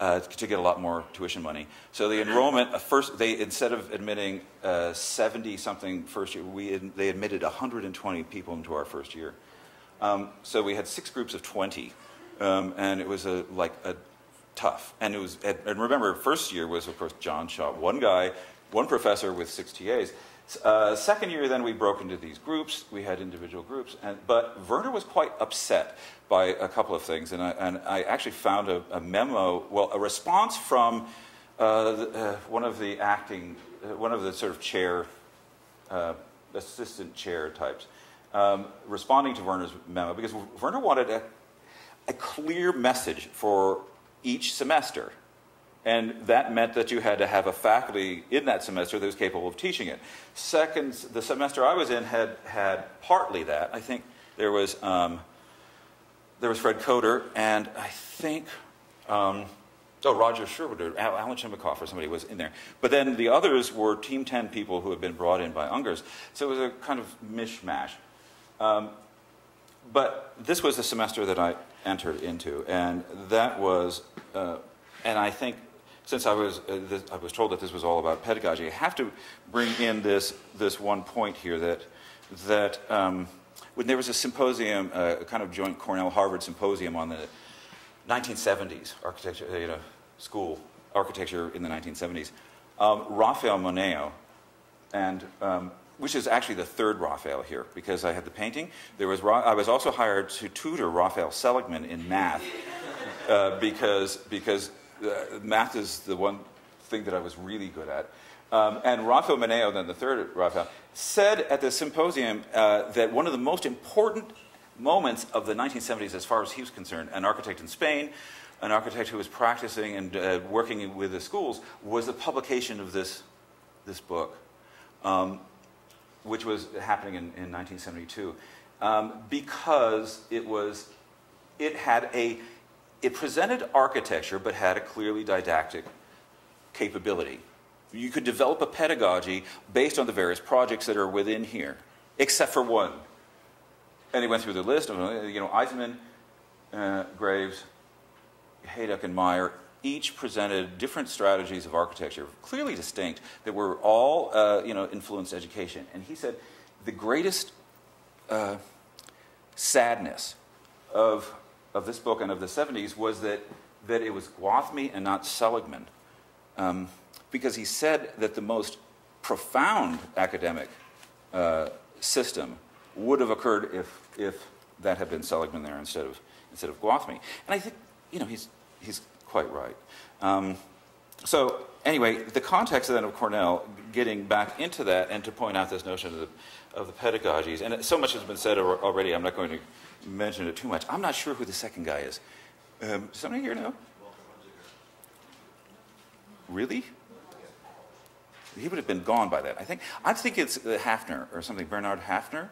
uh, to get a lot more tuition money. So the enrollment uh, first they instead of admitting uh, 70 something first year, we they admitted 120 people into our first year. Um, so we had six groups of 20, um, and it was a like a tough. And it was and remember first year was of course John Shaw, one guy, one professor with six TAs. Uh, second year, then we broke into these groups. We had individual groups, and, but Werner was quite upset by a couple of things, and I, and I actually found a, a, memo, well, a response from uh, uh, one of the acting, uh, one of the sort of chair, uh, assistant chair types, um, responding to Werner's memo because Werner wanted a, a clear message for each semester. And that meant that you had to have a faculty in that semester that was capable of teaching it. Second, the semester I was in had, had partly that. I think there was, um, there was Fred Koetter, and I think, um, oh, Roger Sherwood or Alan Chimacoff or somebody was in there. But then the others were Team 10 people who had been brought in by Ungers. So it was a kind of mishmash. Um, but this was the semester that I entered into, and that was, uh, and I think since I was, uh, this, I was told that this was all about pedagogy, I have to bring in this, this one point here that, that um, when there was a symposium, uh, a kind of joint Cornell Harvard symposium on the 1970s architecture, you know, school architecture in the 1970s, um, Rafael Moneo, and um, which is actually the third Raphael here because I had the painting. There was I was also hired to tutor Raphael Seligmann in math uh, because because uh, math is the one thing that I was really good at. Um, and Rafael Moneo, then the third Rafael, said at the symposium uh, that one of the most important moments of the 1970s, as far as he was concerned, an architect in Spain, an architect who was practicing and uh, working with the schools, was the publication of this, this book, um, which was happening in, in 1972, um, because it was, it had a it presented architecture but had a clearly didactic capability. You could develop a pedagogy based on the various projects that are within here, except for one. And he went through the list of, you know, Eisenman, uh, Graves, Hejduk, and Meier each presented different strategies of architecture, clearly distinct, that were all, uh, you know, influenced education. And he said the greatest uh, sadness of of this book and of the 70s was that, that it was Gwathmey and not Seligmann. Um, because he said that the most profound academic uh, system would have occurred if, if that had been Seligmann there instead of, instead of Gwathmey. And I think, you know, he's, he's quite right. Um, so, anyway, the context then of Cornell, getting back into that and to point out this notion of the, of the pedagogies, and so much has been said already, I'm not going to mention it too much. I'm not sure who the second guy is. Um, somebody here know? Really? He would have been gone by that. I think. I think it's uh, Hafner or something. Bernard Hafner,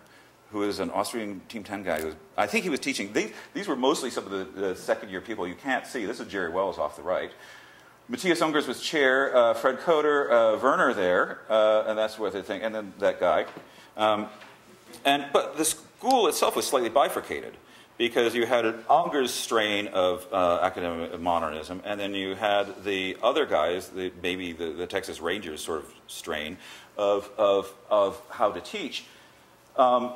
who is an Austrian Team 10 guy. Who was, I think he was teaching. These, these were mostly some of the, the, second year people you can't see. This is Jerry Wells off the right. Mathias Ungers was chair. Uh, Fred Koetter, uh, Werner there, uh, and that's what they think. And then that guy. Um, and but the school itself was slightly bifurcated because you had an Ungers strain of uh, academic modernism, and then you had the other guys, the, maybe the, the, Texas Rangers sort of strain of, of, of how to teach. Um,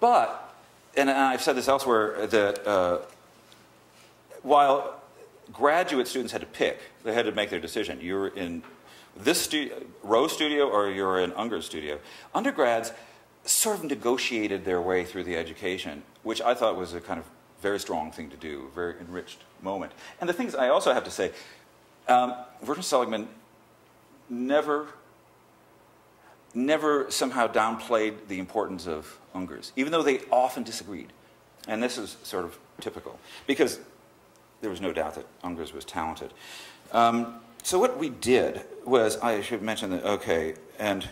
but, and I've said this elsewhere, that uh, while graduate students had to pick, they had to make their decision. You're in this stu- Rowe studio or you're in Ungers studio. Undergrads sort of negotiated their way through the education, which I thought was a kind of very strong thing to do, a very enriched moment. And the things I also have to say, um, Werner Seligmann never, never somehow downplayed the importance of Ungers, even though they often disagreed. And this is sort of typical, because there was no doubt that Ungers was talented. Um, so what we did was, I should mention that, okay, and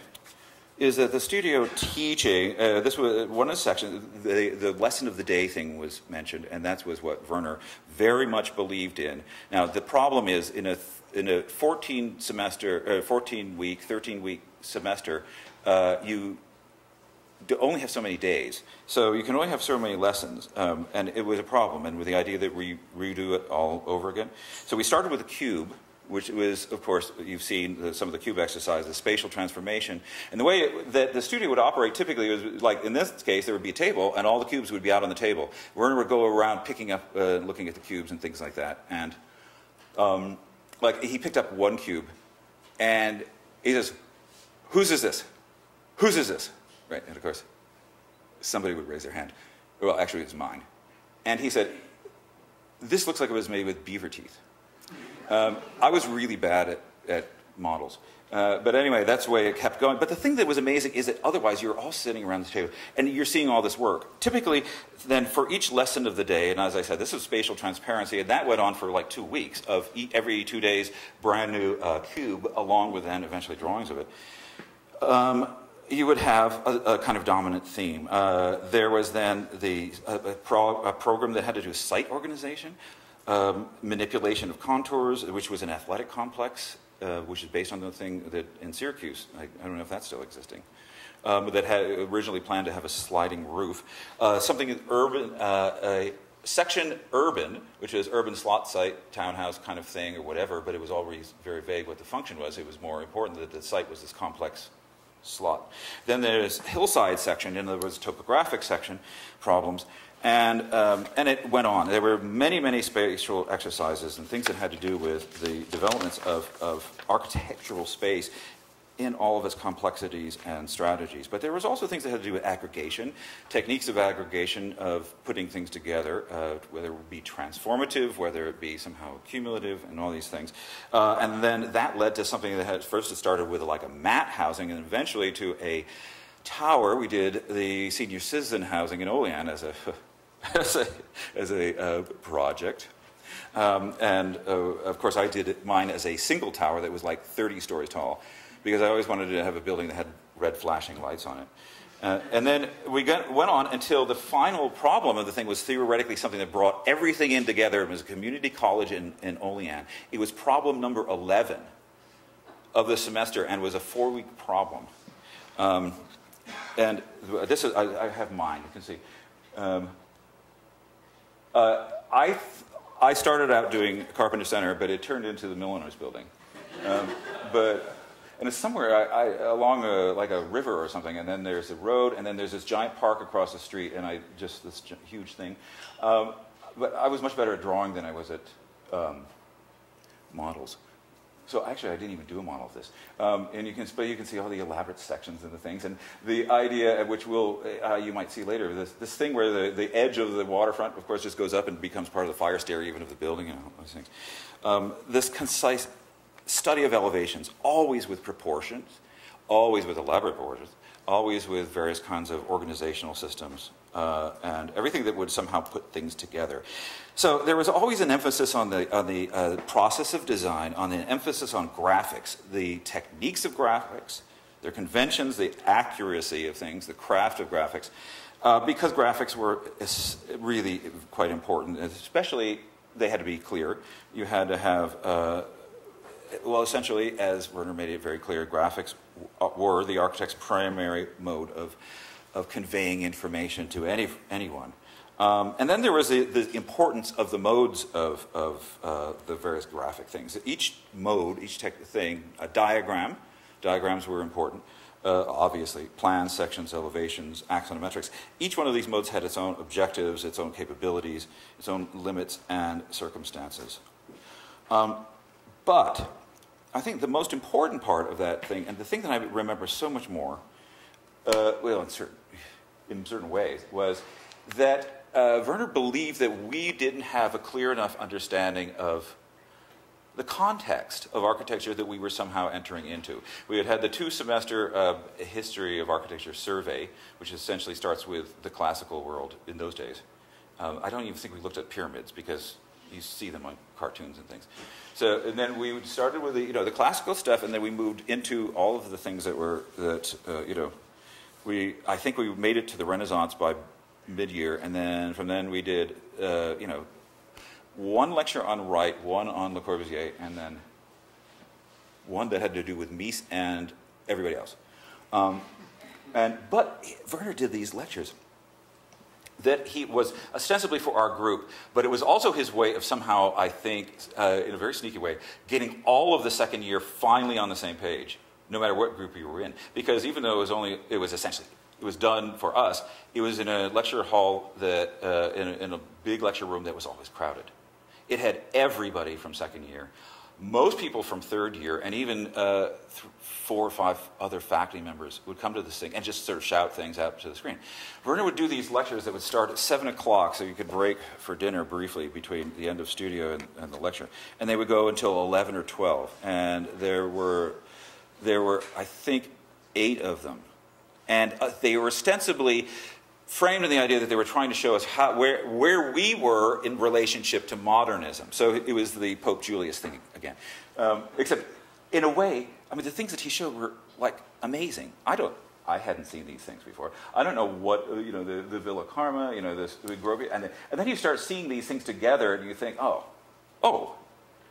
is that the studio teaching, uh, this was one of the sections, the, the lesson of the day thing was mentioned, and that was what Werner very much believed in. Now, the problem is in a, in a 14 semester, uh, 14 week, 13 week semester, uh, you only have so many days. So you can only have so many lessons. Um, and it was a problem. And with the idea that we redo it all over again. So we started with a cube, which was, of course, you've seen the, some of the cube exercises, the spatial transformation. And the way it, that the studio would operate typically was like, in this case, there would be a table, and all the cubes would be out on the table. Werner would go around picking up, uh, looking at the cubes and things like that. And um, like, he picked up one cube, and he says, whose is this? Whose is this? Right, and of course, somebody would raise their hand. Well, actually, it was mine. And he said, This looks like it was made with beaver teeth. Um, I was really bad at, at models. Uh, but anyway, that's the way it kept going. But the thing that was amazing is that otherwise you're all sitting around the table and you're seeing all this work. Typically, then for each lesson of the day, and as I said, this is spatial transparency, and that went on for like two weeks of every two days, brand new uh, cube, along with then eventually drawings of it. Um, you would have a, a kind of dominant theme. Uh, there was then the, a, a, pro, a, program that had to do site organization, um, manipulation of contours, which was an athletic complex, uh, which is based on the thing that in Syracuse, I, I don't know if that's still existing, um, that had originally planned to have a sliding roof. Uh, something urban, uh, a section urban, which is urban slot site, townhouse kind of thing or whatever, but it was always very vague what the function was. It was more important that the site was this complex slot. Then there's hillside section, in other words, topographic section problems. And, um, and it went on. There were many, many spatial exercises and things that had to do with the developments of, of architectural space in all of its complexities and strategies. But there was also things that had to do with aggregation, techniques of aggregation of putting things together, uh, whether it be transformative, whether it be somehow cumulative, and all these things. Uh, and then that led to something that had first it started with like a mat housing, and eventually to a tower. We did the senior citizen housing in Olean as a as a, as a uh, project. Um, and uh, of course, I did mine as a single tower that was like 30 stories tall because I always wanted to have a building that had red flashing lights on it. Uh, and then we got, went on until the final problem of the thing was theoretically something that brought everything in together. It was a community college in, in Olean. It was problem number 11 of the semester and was a four week problem. Um, and this is, I, I, have mine, you can see. Um, uh, I, I started out doing Carpenter Center, but it turned into the Millowners building. Um, but and it's somewhere I, I, along a, like a river or something, and then there's a road, and then there's this giant park across the street, and I just this huge thing. Um, but I was much better at drawing than I was at um, models. So actually, I didn't even do a model of this. Um, and you can, but you can see all the elaborate sections and the things. And the idea, which we'll, uh, you might see later, this, this thing where the, the edge of the waterfront, of course, just goes up and becomes part of the fire stair even of the building and all those things. Um, this concise study of elevations, always with proportions, always with elaborate proportions, always with various kinds of organizational systems, uh, and everything that would somehow put things together. So there was always an emphasis on the, on the uh, process of design, on the emphasis on graphics, the techniques of graphics, their conventions, the accuracy of things, the craft of graphics, uh, because graphics were really quite important, especially they had to be clear. You had to have uh, well, essentially, as Werner made it very clear, graphics were the architect's primary mode of, of conveying information to any, anyone. Um, and then there was the, the, importance of the modes of, of uh, the various graphic things. Each mode, each thing, a diagram, diagrams were important, uh, obviously, plans, sections, elevations, axonometrics. Each one of these modes had its own objectives, its own capabilities, its own limits and circumstances. Um, but I think the most important part of that thing, and the thing that I remember so much more, uh, well, in certain, in certain ways, was that uh, Werner believed that we didn't have a clear enough understanding of the context of architecture that we were somehow entering into. We had had the two semester uh, history of architecture survey, which essentially starts with the classical world in those days. Um, I don't even think we looked at pyramids because You see them on cartoons and things. So, and then we started with the, you know, the classical stuff, and then we moved into all of the things that were, that, uh, you know, we, I think we made it to the Renaissance by mid-year, and then from then we did, uh, you know, one lecture on Wright, one on Le Corbusier, and then one that had to do with Mies and everybody else. Um, and, but Werner did these lectures that he was ostensibly for our group, but it was also his way of somehow, I think, uh, in a very sneaky way, getting all of the second year finally on the same page, no matter what group you were in. Because even though it was only, it was essentially, it was done for us, it was in a lecture hall that, uh, in, a, in a big lecture room that was always crowded. It had everybody from second year most people from third year and even uh, four or five other faculty members would come to this thing and just sort of shout things out to the screen. Werner would do these lectures that would start at 7 o'clock so you could break for dinner briefly between the end of studio and, and the lecture. And they would go until 11 or 12. And there were, there were I think, eight of them. And uh, they were ostensibly framed in the idea that they were trying to show us how, where, where we were in relationship to modernism. So it was the Pope Julius thing again. Um, except, in a way, I mean, the things that he showed were like amazing. I don't, I hadn't seen these things before. I don't know what, uh, you know, the, the Villa Karma, you know, this, the Grobi, and, and then you start seeing these things together and you think, oh, oh,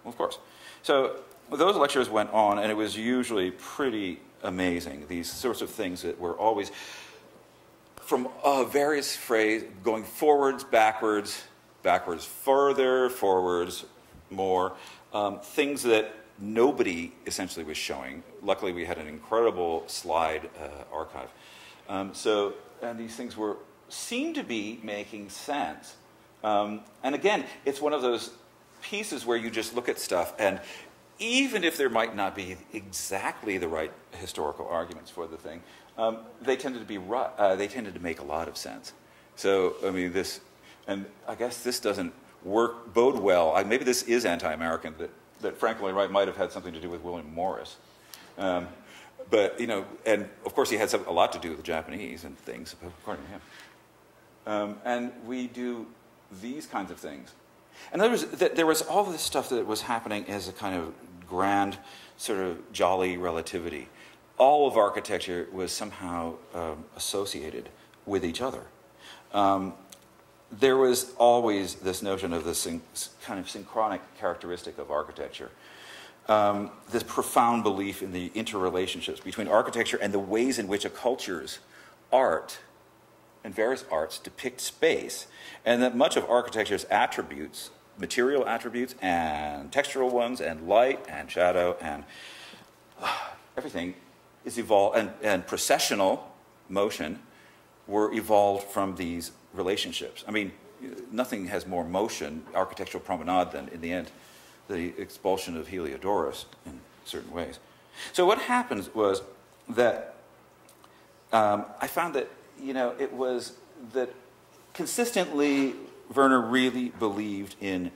of course. So those lectures went on, and it was usually pretty amazing. These sorts of things that were always from uh, various phrases going forwards, backwards, backwards further, forwards more, um, things that nobody essentially was showing. Luckily, we had an incredible slide uh, archive. Um, so, and these things were seemed to be making sense. Um, and again, it's one of those pieces where you just look at stuff and even if there might not be exactly the right historical arguments for the thing, um, they tended to be uh, they tended to make a lot of sense. So I mean this, and I guess this doesn't work bode well. I, maybe this is anti-American. That that Frank Lloyd Wright might have had something to do with William Morris. Um, but you know, and of course he had some, a lot to do with the Japanese and things, according to him. Um, and we do these kinds of things. And there was, there was all this stuff that was happening as a kind of grand, sort of jolly relativity all of architecture was somehow um, associated with each other. Um, there was always this notion of this kind of synchronic characteristic of architecture. Um, this profound belief in the interrelationships between architecture and the ways in which a culture's art and various arts depict space, and that much of architecture's attributes, material attributes and textural ones, and light and shadow and uh, everything, is evolved, and, and processional motion were evolved from these relationships. I mean, nothing has more motion, architectural promenade, than in the end the expulsion of Heliodorus in certain ways. So what happened was that um, I found that you know it was that consistently Werner really believed in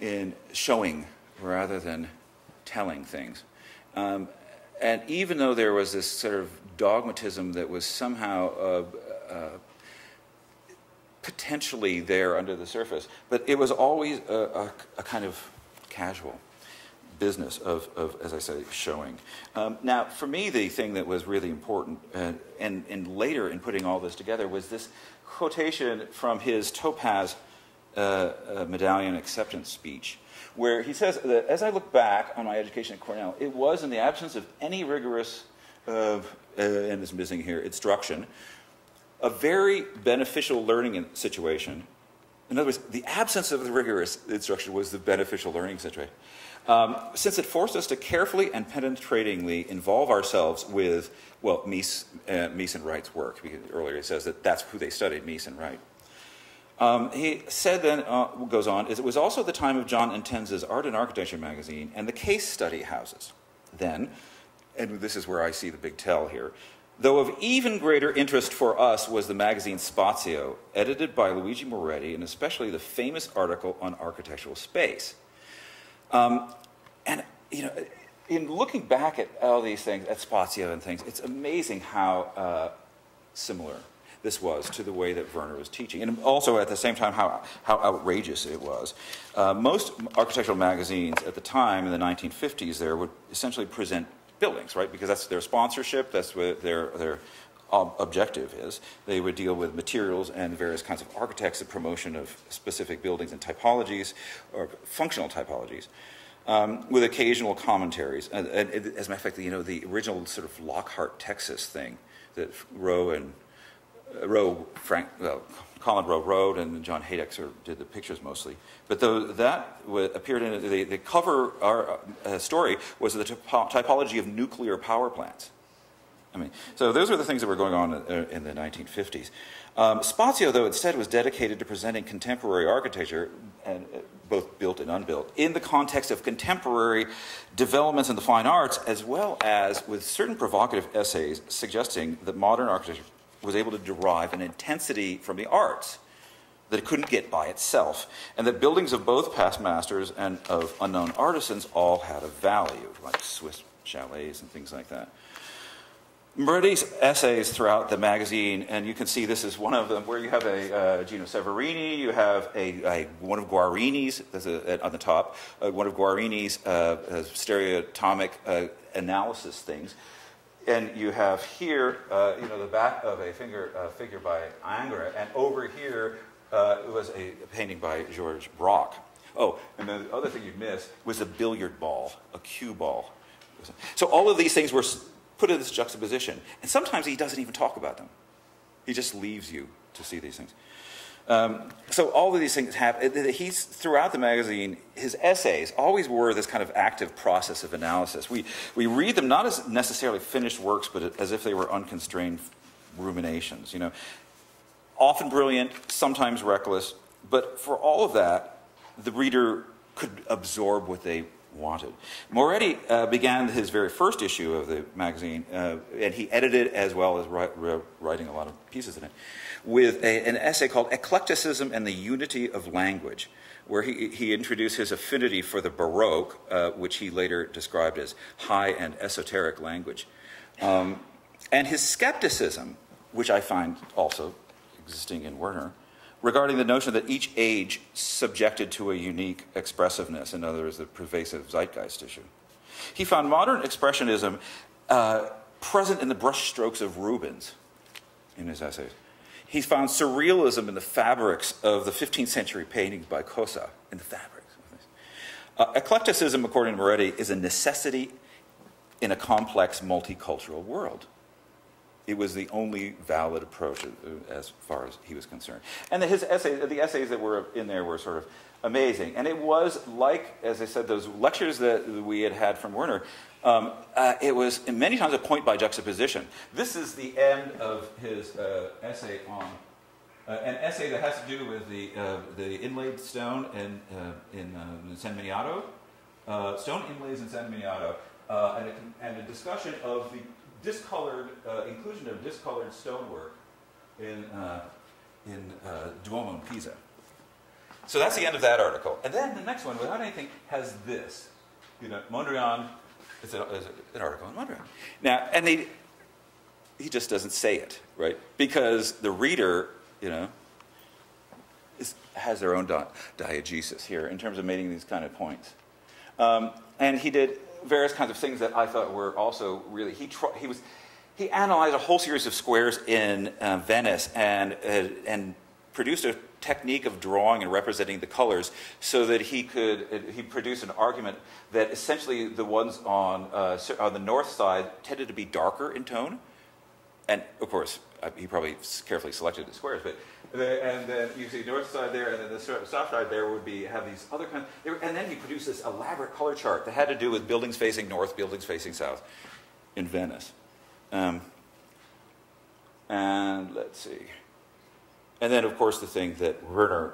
in showing rather than telling things. Um, and even though there was this sort of dogmatism that was somehow uh, uh, potentially there under the surface, but it was always a, a, a kind of casual business of, of, as I say, showing. Um, now, for me, the thing that was really important, uh, and, and later in putting all this together, was this quotation from his Topaz uh, uh, medallion acceptance speech, where he says that as I look back on my education at Cornell, it was in the absence of any rigorous, uh, uh, and it's missing here, instruction, a very beneficial learning situation. In other words, the absence of the rigorous instruction was the beneficial learning situation. Um, since it forced us to carefully and penetratingly involve ourselves with, well, Mies, uh, Mies and Wright's work. Because earlier he says that that's who they studied, Mies and Wright. Um, he said then, uh, goes on, is it was also the time of John Entenza's Art and Architecture magazine and the case study houses. Then, and this is where I see the big tell here, though of even greater interest for us was the magazine Spazio, edited by Luigi Moretti, and especially the famous article on architectural space. Um, and, you know, in looking back at all these things, at Spazio and things, it's amazing how uh, similar this was to the way that Werner was teaching. And also at the same time, how, how outrageous it was. Uh, most architectural magazines at the time, in the 1950s, there would essentially present buildings, right? Because that's their sponsorship, that's what their, their objective is. They would deal with materials and various kinds of architects, the promotion of specific buildings and typologies, or functional typologies. Um, with occasional commentaries. And, and, as a matter of fact, you know, the original sort of Lockhart, Texas thing that Rowe and Rowe, Frank, well, Colin Rowe wrote, and John sort did the pictures mostly. But though that appeared in the, the cover our, uh, story was the typology of nuclear power plants. I mean, so those were the things that were going on in the 1950s. Um, Spazio, though, instead was dedicated to presenting contemporary architecture, and uh, both built and unbuilt, in the context of contemporary developments in the fine arts, as well as with certain provocative essays suggesting that modern architecture was able to derive an intensity from the arts that it couldn't get by itself, and that buildings of both past masters and of unknown artisans all had a value, like Swiss chalets and things like that. Moretti's essays throughout the magazine, and you can see this is one of them, where you have a uh, Gino Severini, you have a, a one of Guarini's a, on the top, uh, one of Guarini's uh, uh stereotomic uh, analysis things, and you have here, uh, you know, the back of a finger, figure by Ingres, and over here it was a painting by George Braque. Oh, and the other thing you missed was a billiard ball, a cue ball. So all of these things were put in this juxtaposition. And sometimes he doesn't even talk about them. He just leaves you to see these things. Um, so all of these things happen. He's throughout the magazine. His essays always were this kind of active process of analysis. We we read them not as necessarily finished works, but as if they were unconstrained ruminations. You know, often brilliant, sometimes reckless, but for all of that, the reader could absorb what they wanted. Moretti uh, began his very first issue of the magazine, uh, and he edited as well as writing a lot of pieces in it, with a, an essay called Eclecticism and the Unity of Language, where he, he introduced his affinity for the Baroque, uh, which he later described as high and esoteric language, um, and his skepticism, which I find also existing in Werner regarding the notion that each age subjected to a unique expressiveness, in other words, the pervasive zeitgeist issue. He found modern expressionism uh, present in the brushstrokes of Rubens in his essays. He found surrealism in the fabrics of the 15th century paintings by Cossa, in the fabrics. Uh, eclecticism, according to Moretti, is a necessity in a complex multicultural world it was the only valid approach uh, as far as he was concerned. And his essays, the essays that were in there were sort of amazing. And it was like, as I said, those lectures that we had had from Werner, um, uh, it was many times a point by juxtaposition. This is the end of his uh, essay on. Uh, an essay that has to do with the, uh, the inlaid stone in, uh, in San Miniato, stone inlays in San Miniato, and a, and, a, discussion of the discolored, uh, inclusion of discolored stonework in, uh, in uh, Duomo in Pisa. So that's the end of that article. And then the next one, without anything, has this. You know, Mondrian, it's, a, it's an article in Mondrian. Now, and they, he just doesn't say it, right? Because the reader, you know, is, has their own di- diegesis here in terms of making these kind of points. Um, and he did various kinds of things that I thought were also really he he was he analyzed a whole series of squares in uh, Venice and uh, and produced a technique of drawing and representing the colors so that he could uh, he produced an argument that essentially the ones on uh, on the north side tended to be darker in tone and of course uh, he probably carefully selected the squares but and then you see north side there, and then the south side there would be have these other kinds. And then he produced this elaborate color chart that had to do with buildings facing north, buildings facing south, in Venice. Um, and let's see. And then, of course, the thing that Werner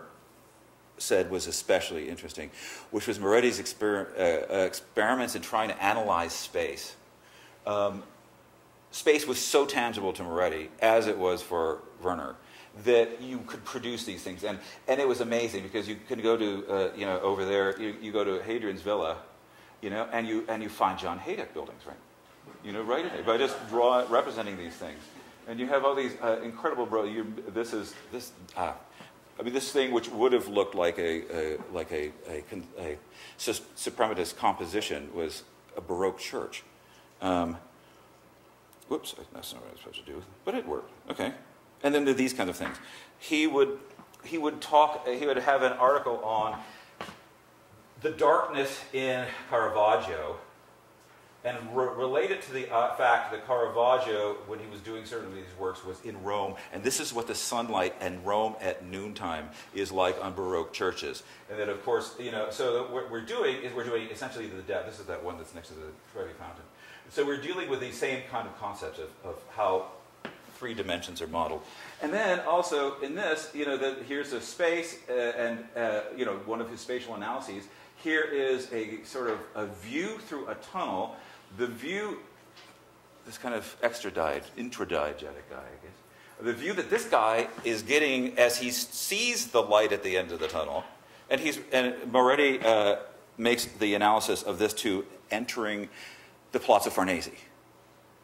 said was especially interesting, which was Moretti's exper- uh, uh, experiments in trying to analyze space. Um, space was so tangible to Moretti as it was for Werner that you could produce these things. And, and it was amazing because you can go to, uh, you know, over there, you, you go to Hadrian's Villa, you know, and you, and you find John Hejduk buildings, right? You know, right in by just draw, representing these things. And you have all these uh, incredible, bro. You, this is this. Uh, I mean, this thing which would have looked like a, a like a, a, a, suprematist composition was a Baroque church. Um, whoops, that's not what I was supposed to do, but it worked. Okay. And then these kind of things. He would he would talk. He would have an article on the darkness in Caravaggio and re- related to the uh, fact that Caravaggio, when he was doing certain of these works, was in Rome, and this is what the sunlight and Rome at noontime is like on Baroque churches. And then, of course, you know, so what we're doing is we're doing essentially the depth. This is that one that's next to the Trevi Fountain. So we're dealing with these same kind of concepts of, of how three dimensions are modeled. And then also in this, you know, the, here's a space, uh, and uh, you know, one of his spatial analyses. Here is a sort of a view through a tunnel the view, this kind of extra diet, intradiegetic guy, I guess, the view that this guy is getting as he sees the light at the end of the tunnel, and he's and Moretti uh, makes the analysis of this to entering the Palazzo Farnese.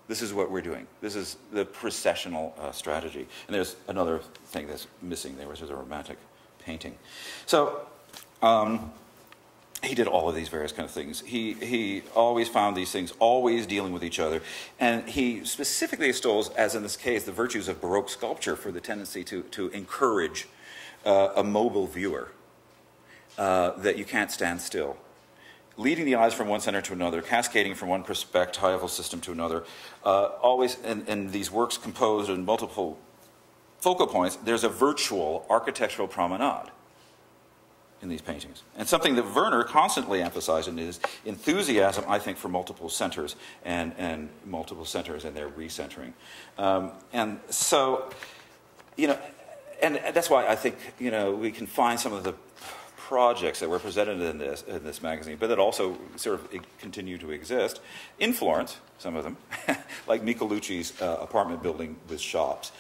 This is what we're doing. This is the processional uh, strategy. And there's another thing that's missing there, which is a romantic painting. So. Um, he did all of these various kind of things. He, he always found these things always dealing with each other. And he specifically extols, as in this case, the virtues of Baroque sculpture for the tendency to, to encourage uh, a mobile viewer, uh, that you can't stand still. Leading the eyes from one center to another, cascading from one perspectival system to another, uh, always, in, in these works composed in multiple focal points, there's a virtual architectural promenade in these paintings. And something that Werner constantly emphasized in his enthusiasm, I think, for multiple centers and, and multiple centers and their recentering. Um, and so, you know, and that's why I think, you know, we can find some of the projects that were presented in this, in this magazine, but that also sort of continue to exist in Florence, some of them, like Michelucci's uh, apartment building with shops.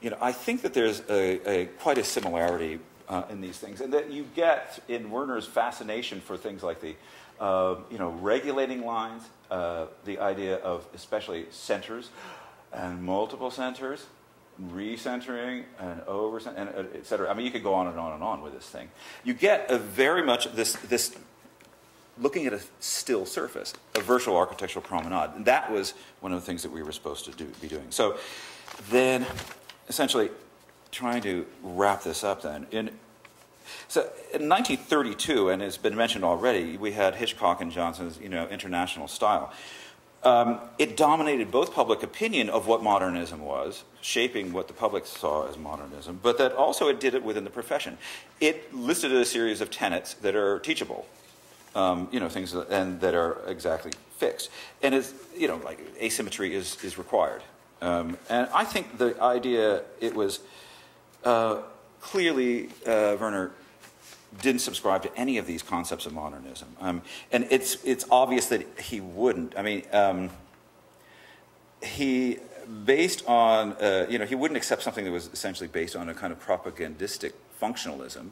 You know, I think that there's a, a quite a similarity uh, in these things, and that you get in Werner's fascination for things like the, uh, you know, regulating lines, uh, the idea of especially centers and multiple centers, recentering and over, and uh, et cetera. I mean, you could go on and on and on with this thing. You get a very much this this looking at a still surface, a virtual architectural promenade. And that was one of the things that we were supposed to do, be doing. So then, essentially, trying to wrap this up then. In, so in 1932, and it's been mentioned already, we had Hitchcock and Johnson's you know, international style. Um, it dominated both public opinion of what modernism was, shaping what the public saw as modernism, but that also it did it within the profession. It listed a series of tenets that are teachable, um, you know, things that, and that are exactly fixed. And it's, you know, like asymmetry is, is required. Um, and I think the idea it was uh, clearly, uh, Werner didn't subscribe to any of these concepts of modernism. Um, and it's, it's obvious that he wouldn't. I mean, um, he, based on, uh, you know, he wouldn't accept something that was essentially based on a kind of propagandistic functionalism.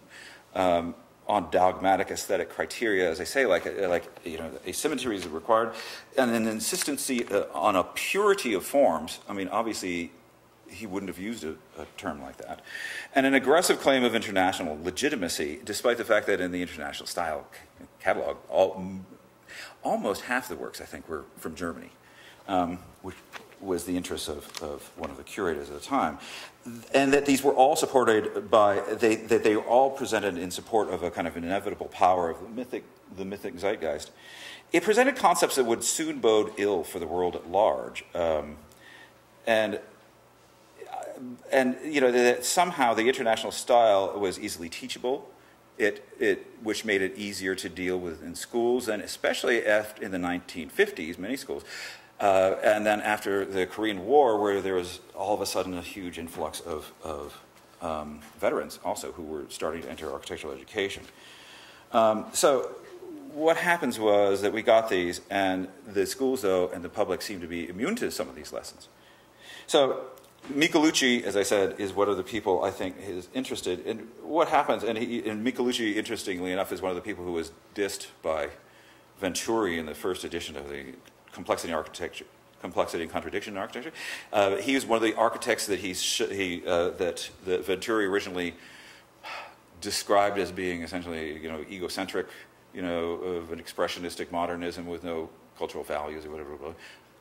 Um, on dogmatic aesthetic criteria, as I say, like like you know, asymmetry is required, and an insistency uh, on a purity of forms. I mean, obviously, he wouldn't have used a, a, term like that. And an aggressive claim of international legitimacy, despite the fact that in the international style catalog, all, almost half the works, I think, were from Germany, um, which was the interest of, of one of the curators at the time. And that these were all supported by, they, that they were all presented in support of a kind of inevitable power of the mythic, the mythic zeitgeist. It presented concepts that would soon bode ill for the world at large. Um, and and you know that somehow the international style was easily teachable, it, it, which made it easier to deal with in schools, and especially after, in the 1950s, many schools. Uh, and then after the Korean War, where there was all of a sudden a huge influx of, of um, veterans also who were starting to enter architectural education. Um, so what happens was that we got these, and the schools, though, and the public seemed to be immune to some of these lessons. So Michelucci, as I said, is one of the people I think is interested in what happens. And, he, and Michelucci, interestingly enough, is one of the people who was dissed by Venturi in the first edition of the Complexity Architecture, complexity and contradiction in architecture. Uh, he was one of the architects that, he, he uh, that, that Venturi originally described as being essentially, you know, egocentric, you know, of an expressionistic modernism with no cultural values or whatever.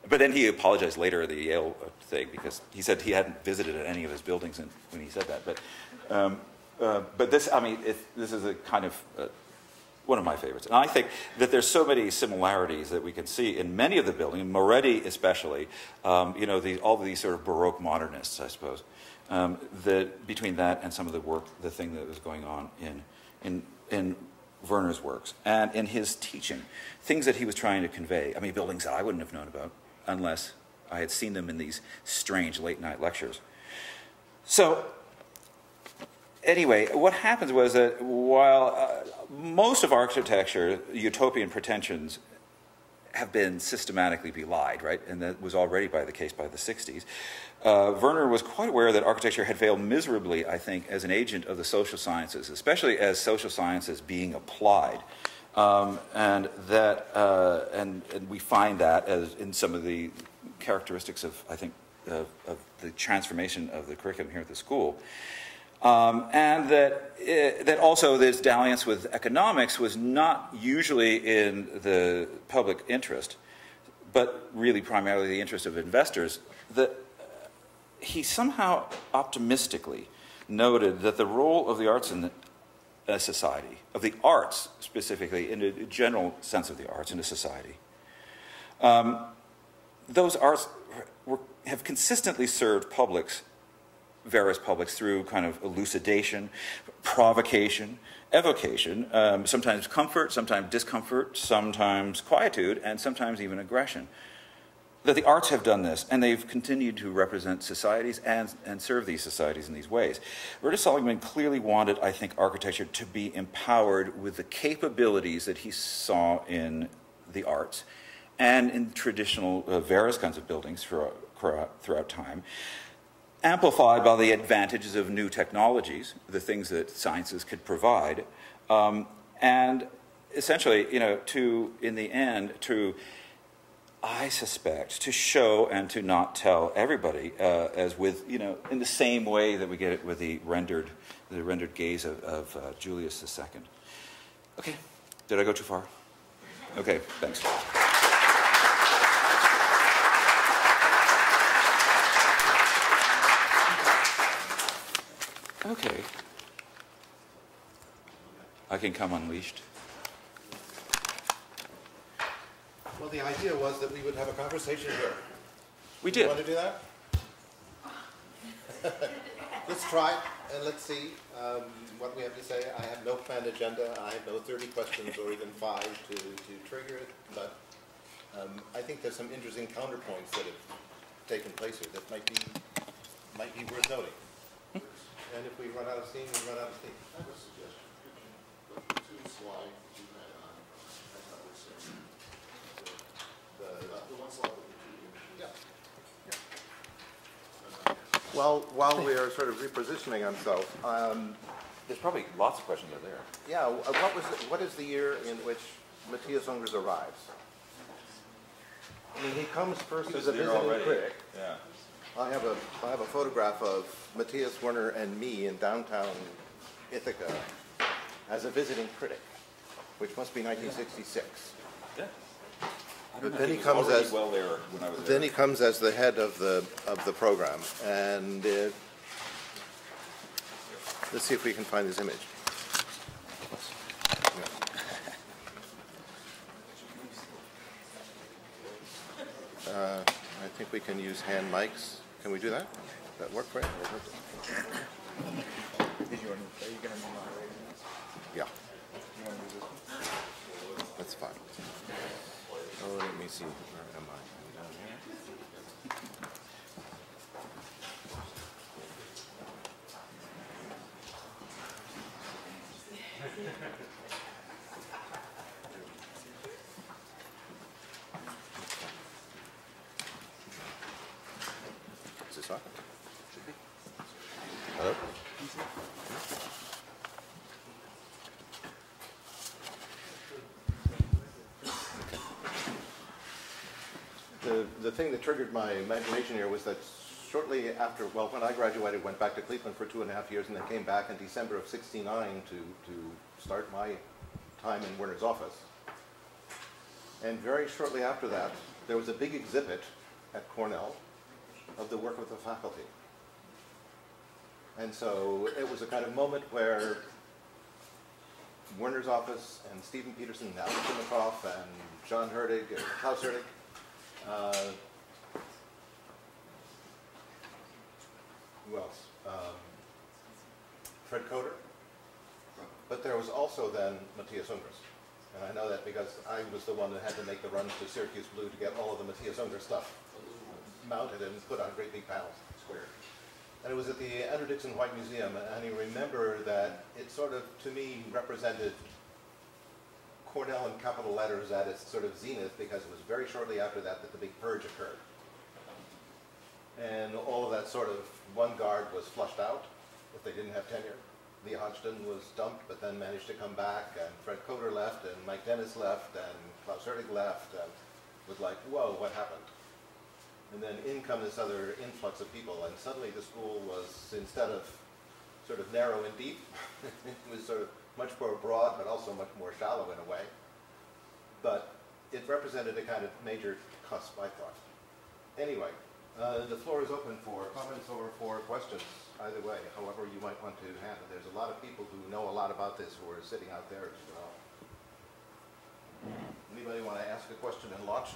But then he apologized later at the Yale thing because he said he hadn't visited any of his buildings when he said that. But, um, uh, but this, I mean, it, this is a kind of uh, one of my favorites. And I think that there's so many similarities that we can see in many of the buildings, Moretti especially, um, you know, the, all these sort of Baroque modernists, I suppose, um, that between that and some of the work, the thing that was going on in, in, in Werner's works and in his teaching, things that he was trying to convey. I mean, buildings that I wouldn't have known about unless I had seen them in these strange late night lectures. So anyway, what happens was that while uh, most of architecture, utopian pretensions, have been systematically belied, right? And that was already by the case by the 60s. Uh, Werner was quite aware that architecture had failed miserably, I think, as an agent of the social sciences, especially as social sciences being applied. Um, and that, uh, and, and, we find that as in some of the characteristics of, I think, of, the transformation of the curriculum here at the school. Um, and that, it, uh, that also this dalliance with economics was not usually in the public interest, but really primarily the interest of investors. That he somehow optimistically noted that the role of the arts in a society, of the arts specifically, in a general sense of the arts in a society, um, those arts were, have consistently served publics various publics through kind of elucidation, provocation, evocation, um, sometimes comfort, sometimes discomfort, sometimes quietude, and sometimes even aggression. That the arts have done this, and they've continued to represent societies and, and serve these societies in these ways. Werner Seligmann clearly wanted, I think, architecture to be empowered with the capabilities that he saw in the arts and in traditional uh, various kinds of buildings throughout, throughout time amplified by the advantages of new technologies, the things that sciences could provide, um, and essentially, you know, to, in the end, to, I suspect, to show and to not tell everybody, uh, as with, you know, in the same way that we get it with the rendered, the rendered gaze of, of uh, Julius II. Okay, did I go too far? Okay, thanks. Okay. I can come unleashed. Well, the idea was that we would have a conversation here. We did. You want to do that? let's try and let's see um, what we have to say. I have no planned agenda. I have no 30 questions or even five to, to trigger it, but um, I think there's some interesting counterpoints that have taken place here that might be, might be worth noting. And if we run out of steam, we run out of steam. I have a suggestion. The two slides you had on, I thought was, the, the one slide with the two images. Yeah. Well, while we are sort of repositioning ourselves, um, There's probably lots of questions out there. yeah, uh, what was, the- what is the year in which Mathias Ungers arrives? I mean, he comes first as a visiting critic. Yeah. I have a, I have a photograph of Mathias Werner and me in downtown Ithaca as a visiting critic, which must be 1966. Yeah. But then he comes as well there when I was then he comes as the head of the of the program, and uh, let's see if we can find his image. Uh, I think we can use hand mics. Can we do that? Does that work for you? Yeah. That's fine. Oh, let me see. Where am I? I'm down here. Is this on? Should be. Hello? The, the thing that triggered my imagination here was that shortly after, well, when I graduated, went back to Cleveland for two and a half years, and then came back in December of '69 to to start my time in Werner's office. And very shortly after that, there was a big exhibit at Cornell of the work of the faculty. And so it was a kind of moment where Werner's office and Stephen Peterson Alex Chimacoff and John Herdeg Klaus Herdeg uh, who else? Um, Fred Koetter. But there was also then Mathias Ungers. And I know that because I was the one that had to make the runs to Syracuse Blue to get all of the Mathias Ungers stuff mounted and put on great big panels, square. And it was at the Andrew Dickson White Museum, and I remember that it sort of, to me, represented Cornell in capital letters at its sort of zenith because it was very shortly after that that the big purge occurred. And all of that sort of one guard was flushed out if they didn't have tenure. Lee Hodgden was dumped, but then managed to come back, and Fred Koetter left, and Mike Dennis left, and Klaus Herdeg left, and was like, whoa, what happened? And then in come this other influx of people, and suddenly the school was, instead of sort of narrow and deep, it was sort of much more broad, but also much more shallow in a way. But it represented a kind of major cusp, I thought. Anyway, uh, the floor is open for comments or for questions, either way, however you might want to handle. it. There's a lot of people who know a lot about this who are sitting out there as well. Anybody want to ask a question and launch?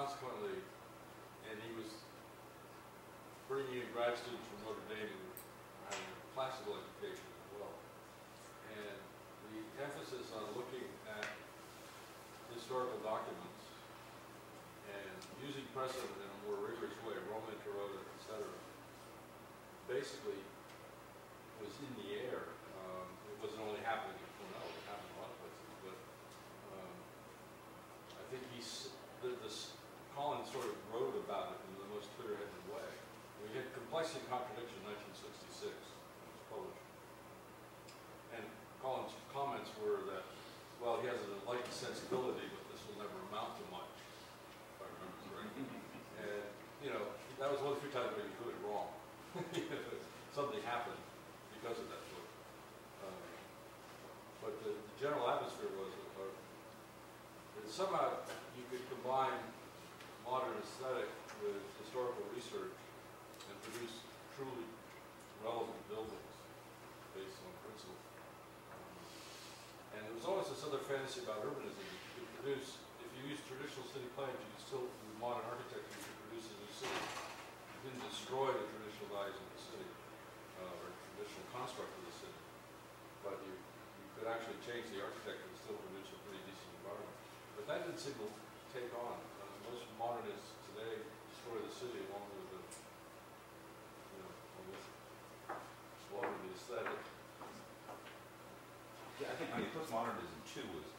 Consequently, and he was bringing in grad students from Notre Dame who were having a classical education as well. And the emphasis on looking at historical documents and using precedent in a more rigorous way, Roma Interrotta, et cetera, basically was in the air. Um, it wasn't only happening at Cornell, it happened a lot of places, but um, I think he's, the, this, Collins sort of wrote about it in the most clear-headed way. We Complexity and Contradiction in 1966, it was published. And Collins' comments were that, well, he has an enlightened sensibility, but this will never amount to much, if I remember correctly. And, you know, that was one of the few times where he put it wrong. Something happened because of that book. Um, But the, the general atmosphere was uh, that somehow you could combine modern aesthetic with historical research and produce truly relevant buildings based on principle. Um, And there was always about urbanism, you could produce, if you use traditional city plans, you still, with modern architecture, you could produce a new city. You didn't destroy the traditional values of the city, uh, or traditional construct of the city. But you, you could actually change the architecture and still produce a pretty decent environment. But that didn't seem to take on. Uh, Most modernists today destroy the city along with the, you know, almost slaughtering the aesthetic. Yeah, I think, I mean, postmodernism too was,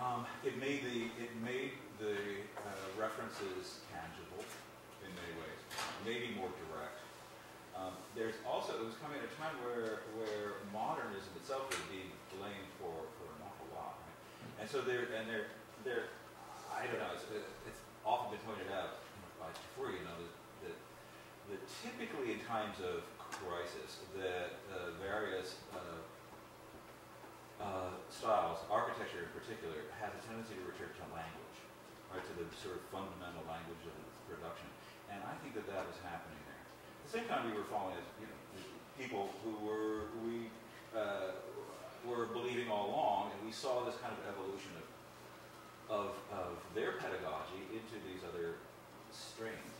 um, it made the, it made the uh, references tangible in many ways, maybe more direct. Um, there's also, it was coming at a time where, where modernism itself was being blamed for, for an awful lot. right? And so there, and there, there, I don't know, it's, it's often been pointed out by Tafuri, you know, that, that, that typically in times of crisis, that uh, various styles, architecture in particular, has a tendency to return to language, right, to the sort of fundamental language of its production. And I think that that was happening there. At the same time, we were following, as, you know, people who were, who we uh, were believing all along, and we saw this kind of evolution of, of, of their pedagogy into these other strains.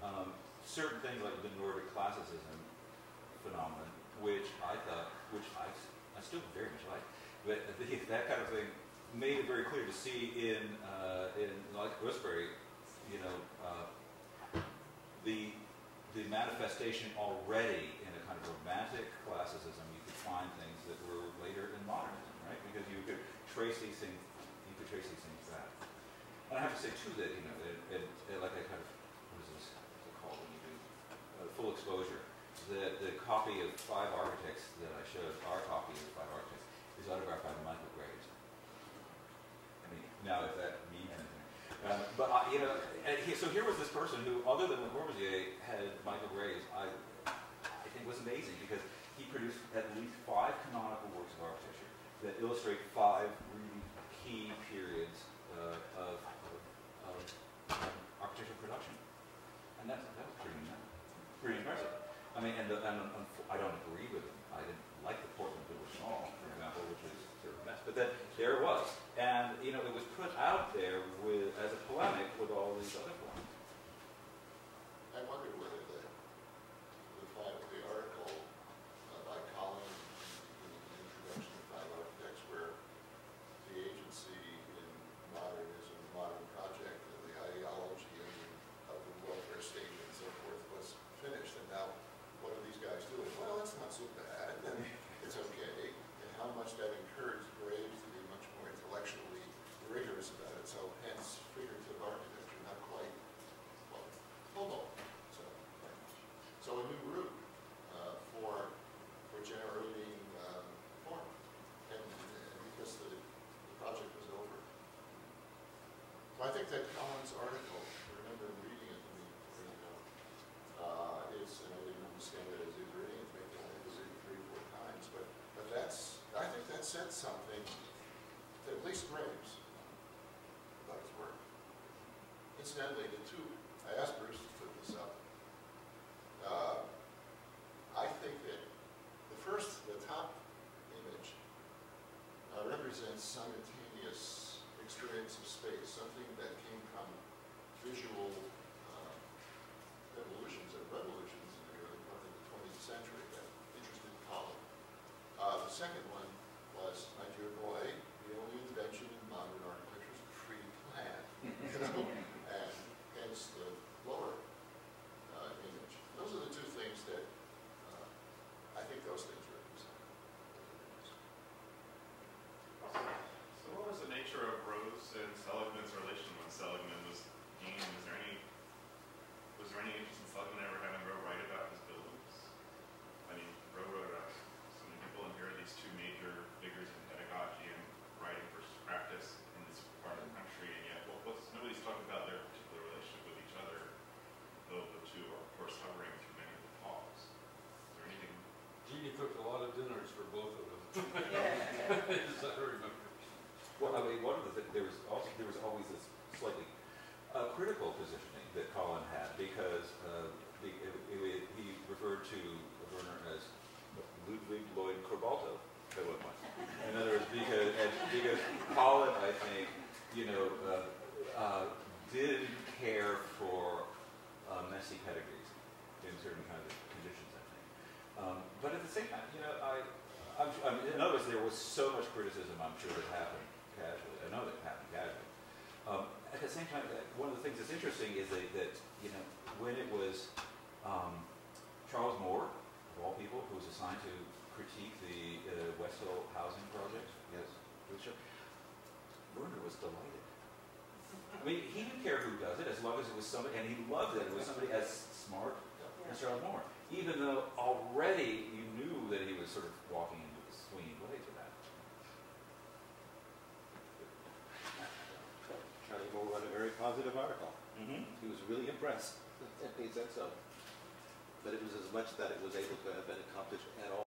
Um, certain things like the Nordic classicism phenomenon, which I thought, which I, I still very much like, but that kind of thing made it very clear to see in, uh, in like Gooseberry, you know, uh, the, the manifestation already in a kind of romantic classicism. You could find things that were later in modernism, right? Because you could trace these things, you could trace these things back. And I have to say too that, you know, it, it, it, like I kind of, what is this, what's it called when you do uh, full exposure? The, the copy of Five Architects that I showed, our copy of Architects, autographed by Michael Graves. I mean, now if that means anything. Um, but, I, you know, and he, so here was this person who, other than Le Corbusier, had Michael Graves, I, I think was amazing because he produced at least five canonical works of architecture that illustrate five really key periods uh, of, of, of architectural production. And that's, that was pretty, pretty impressive. I mean, and, the, and um, I don't agree with him. I didn't like the Portland Village Mall, for example, which was sort of a mess. But then there it was. And, you know, it was put out there with, as a polemic with all these other forms. I wonder whether the, the final, the article uh, by Colin in the introduction to Five Architects where the agency in modernism, modern project, and the ideology of the, of the welfare state and so forth was finished, and now what are these guys doing? Well, it's not so bad, and it's okay, and how much that encouraged Graves to be much more intellectually rigorous about it, so hence figurative architecture, not quite, well, Hobo. So, so a new route uh, for for generating um, form, and, and because the, the project was over. Think that Colin's article, I remember reading it when you know, uh, is, and I didn't understand it as he was reading it, maybe I read it three, four times, but but that's, I think that said something, to at least Graves, about his work. Incidentally, the two, I asked Bruce to put this up. Uh, I think that the first, the top image uh, represents simultaneous experience of space, something that came from visual uh, evolutions and revolutions in the early part of the 20th century that interested Colin. Uh, the second one was, my dear boy, the only invention in modern architecture is a free plan. You know? and hence the lower uh, image. Those are the two things that uh, I think those things represent. So what was the nature of Rowe's and Seligmann's relation when Seligmann was dean? Was there any, was there any interest in Seligmann ever having Rowe write about his buildings? I mean, Rowe wrote about so many people, and here are these two major figures in pedagogy and writing versus practice in this part of the country, and yet, what what's, nobody's talking about their particular relationship with each other, though the two are, of course, hovering through many of the talks. Is there anything Jeannie cooked a lot of dinners for both of them. As I remember. Well, I mean, one of the, thi- there was also, there was always this slightly uh, critical positioning that Colin had because uh, the, it, it, he referred to Werner as Ludwig Lloyd Corbalto at one point. In other words, because, because Colin, I think, you know, uh, uh, did care for uh, messy pedigrees in certain kinds of conditions, I think. Um, but at the same time, you know, I, I'm, I'm, in other words, there was so much criticism, I'm sure, that happened casually. I know that happened casually. Um, at the same time, uh, one of the things that's interesting is that, that you know, when it was um, Charles Moore, of all people, who was assigned to critique the uh, West Hill housing project, yes, Lucia, Werner was delighted. I mean, he didn't care who does it as long as it was somebody, and he loved that it was somebody as smart as Charles Moore, even though already you knew that he was sort of walking into the swinging blades of that. Charlie wrote a very positive article. Mm-hmm. He was really impressed, and he said so. But it was as much that it was able to have been accomplished at all.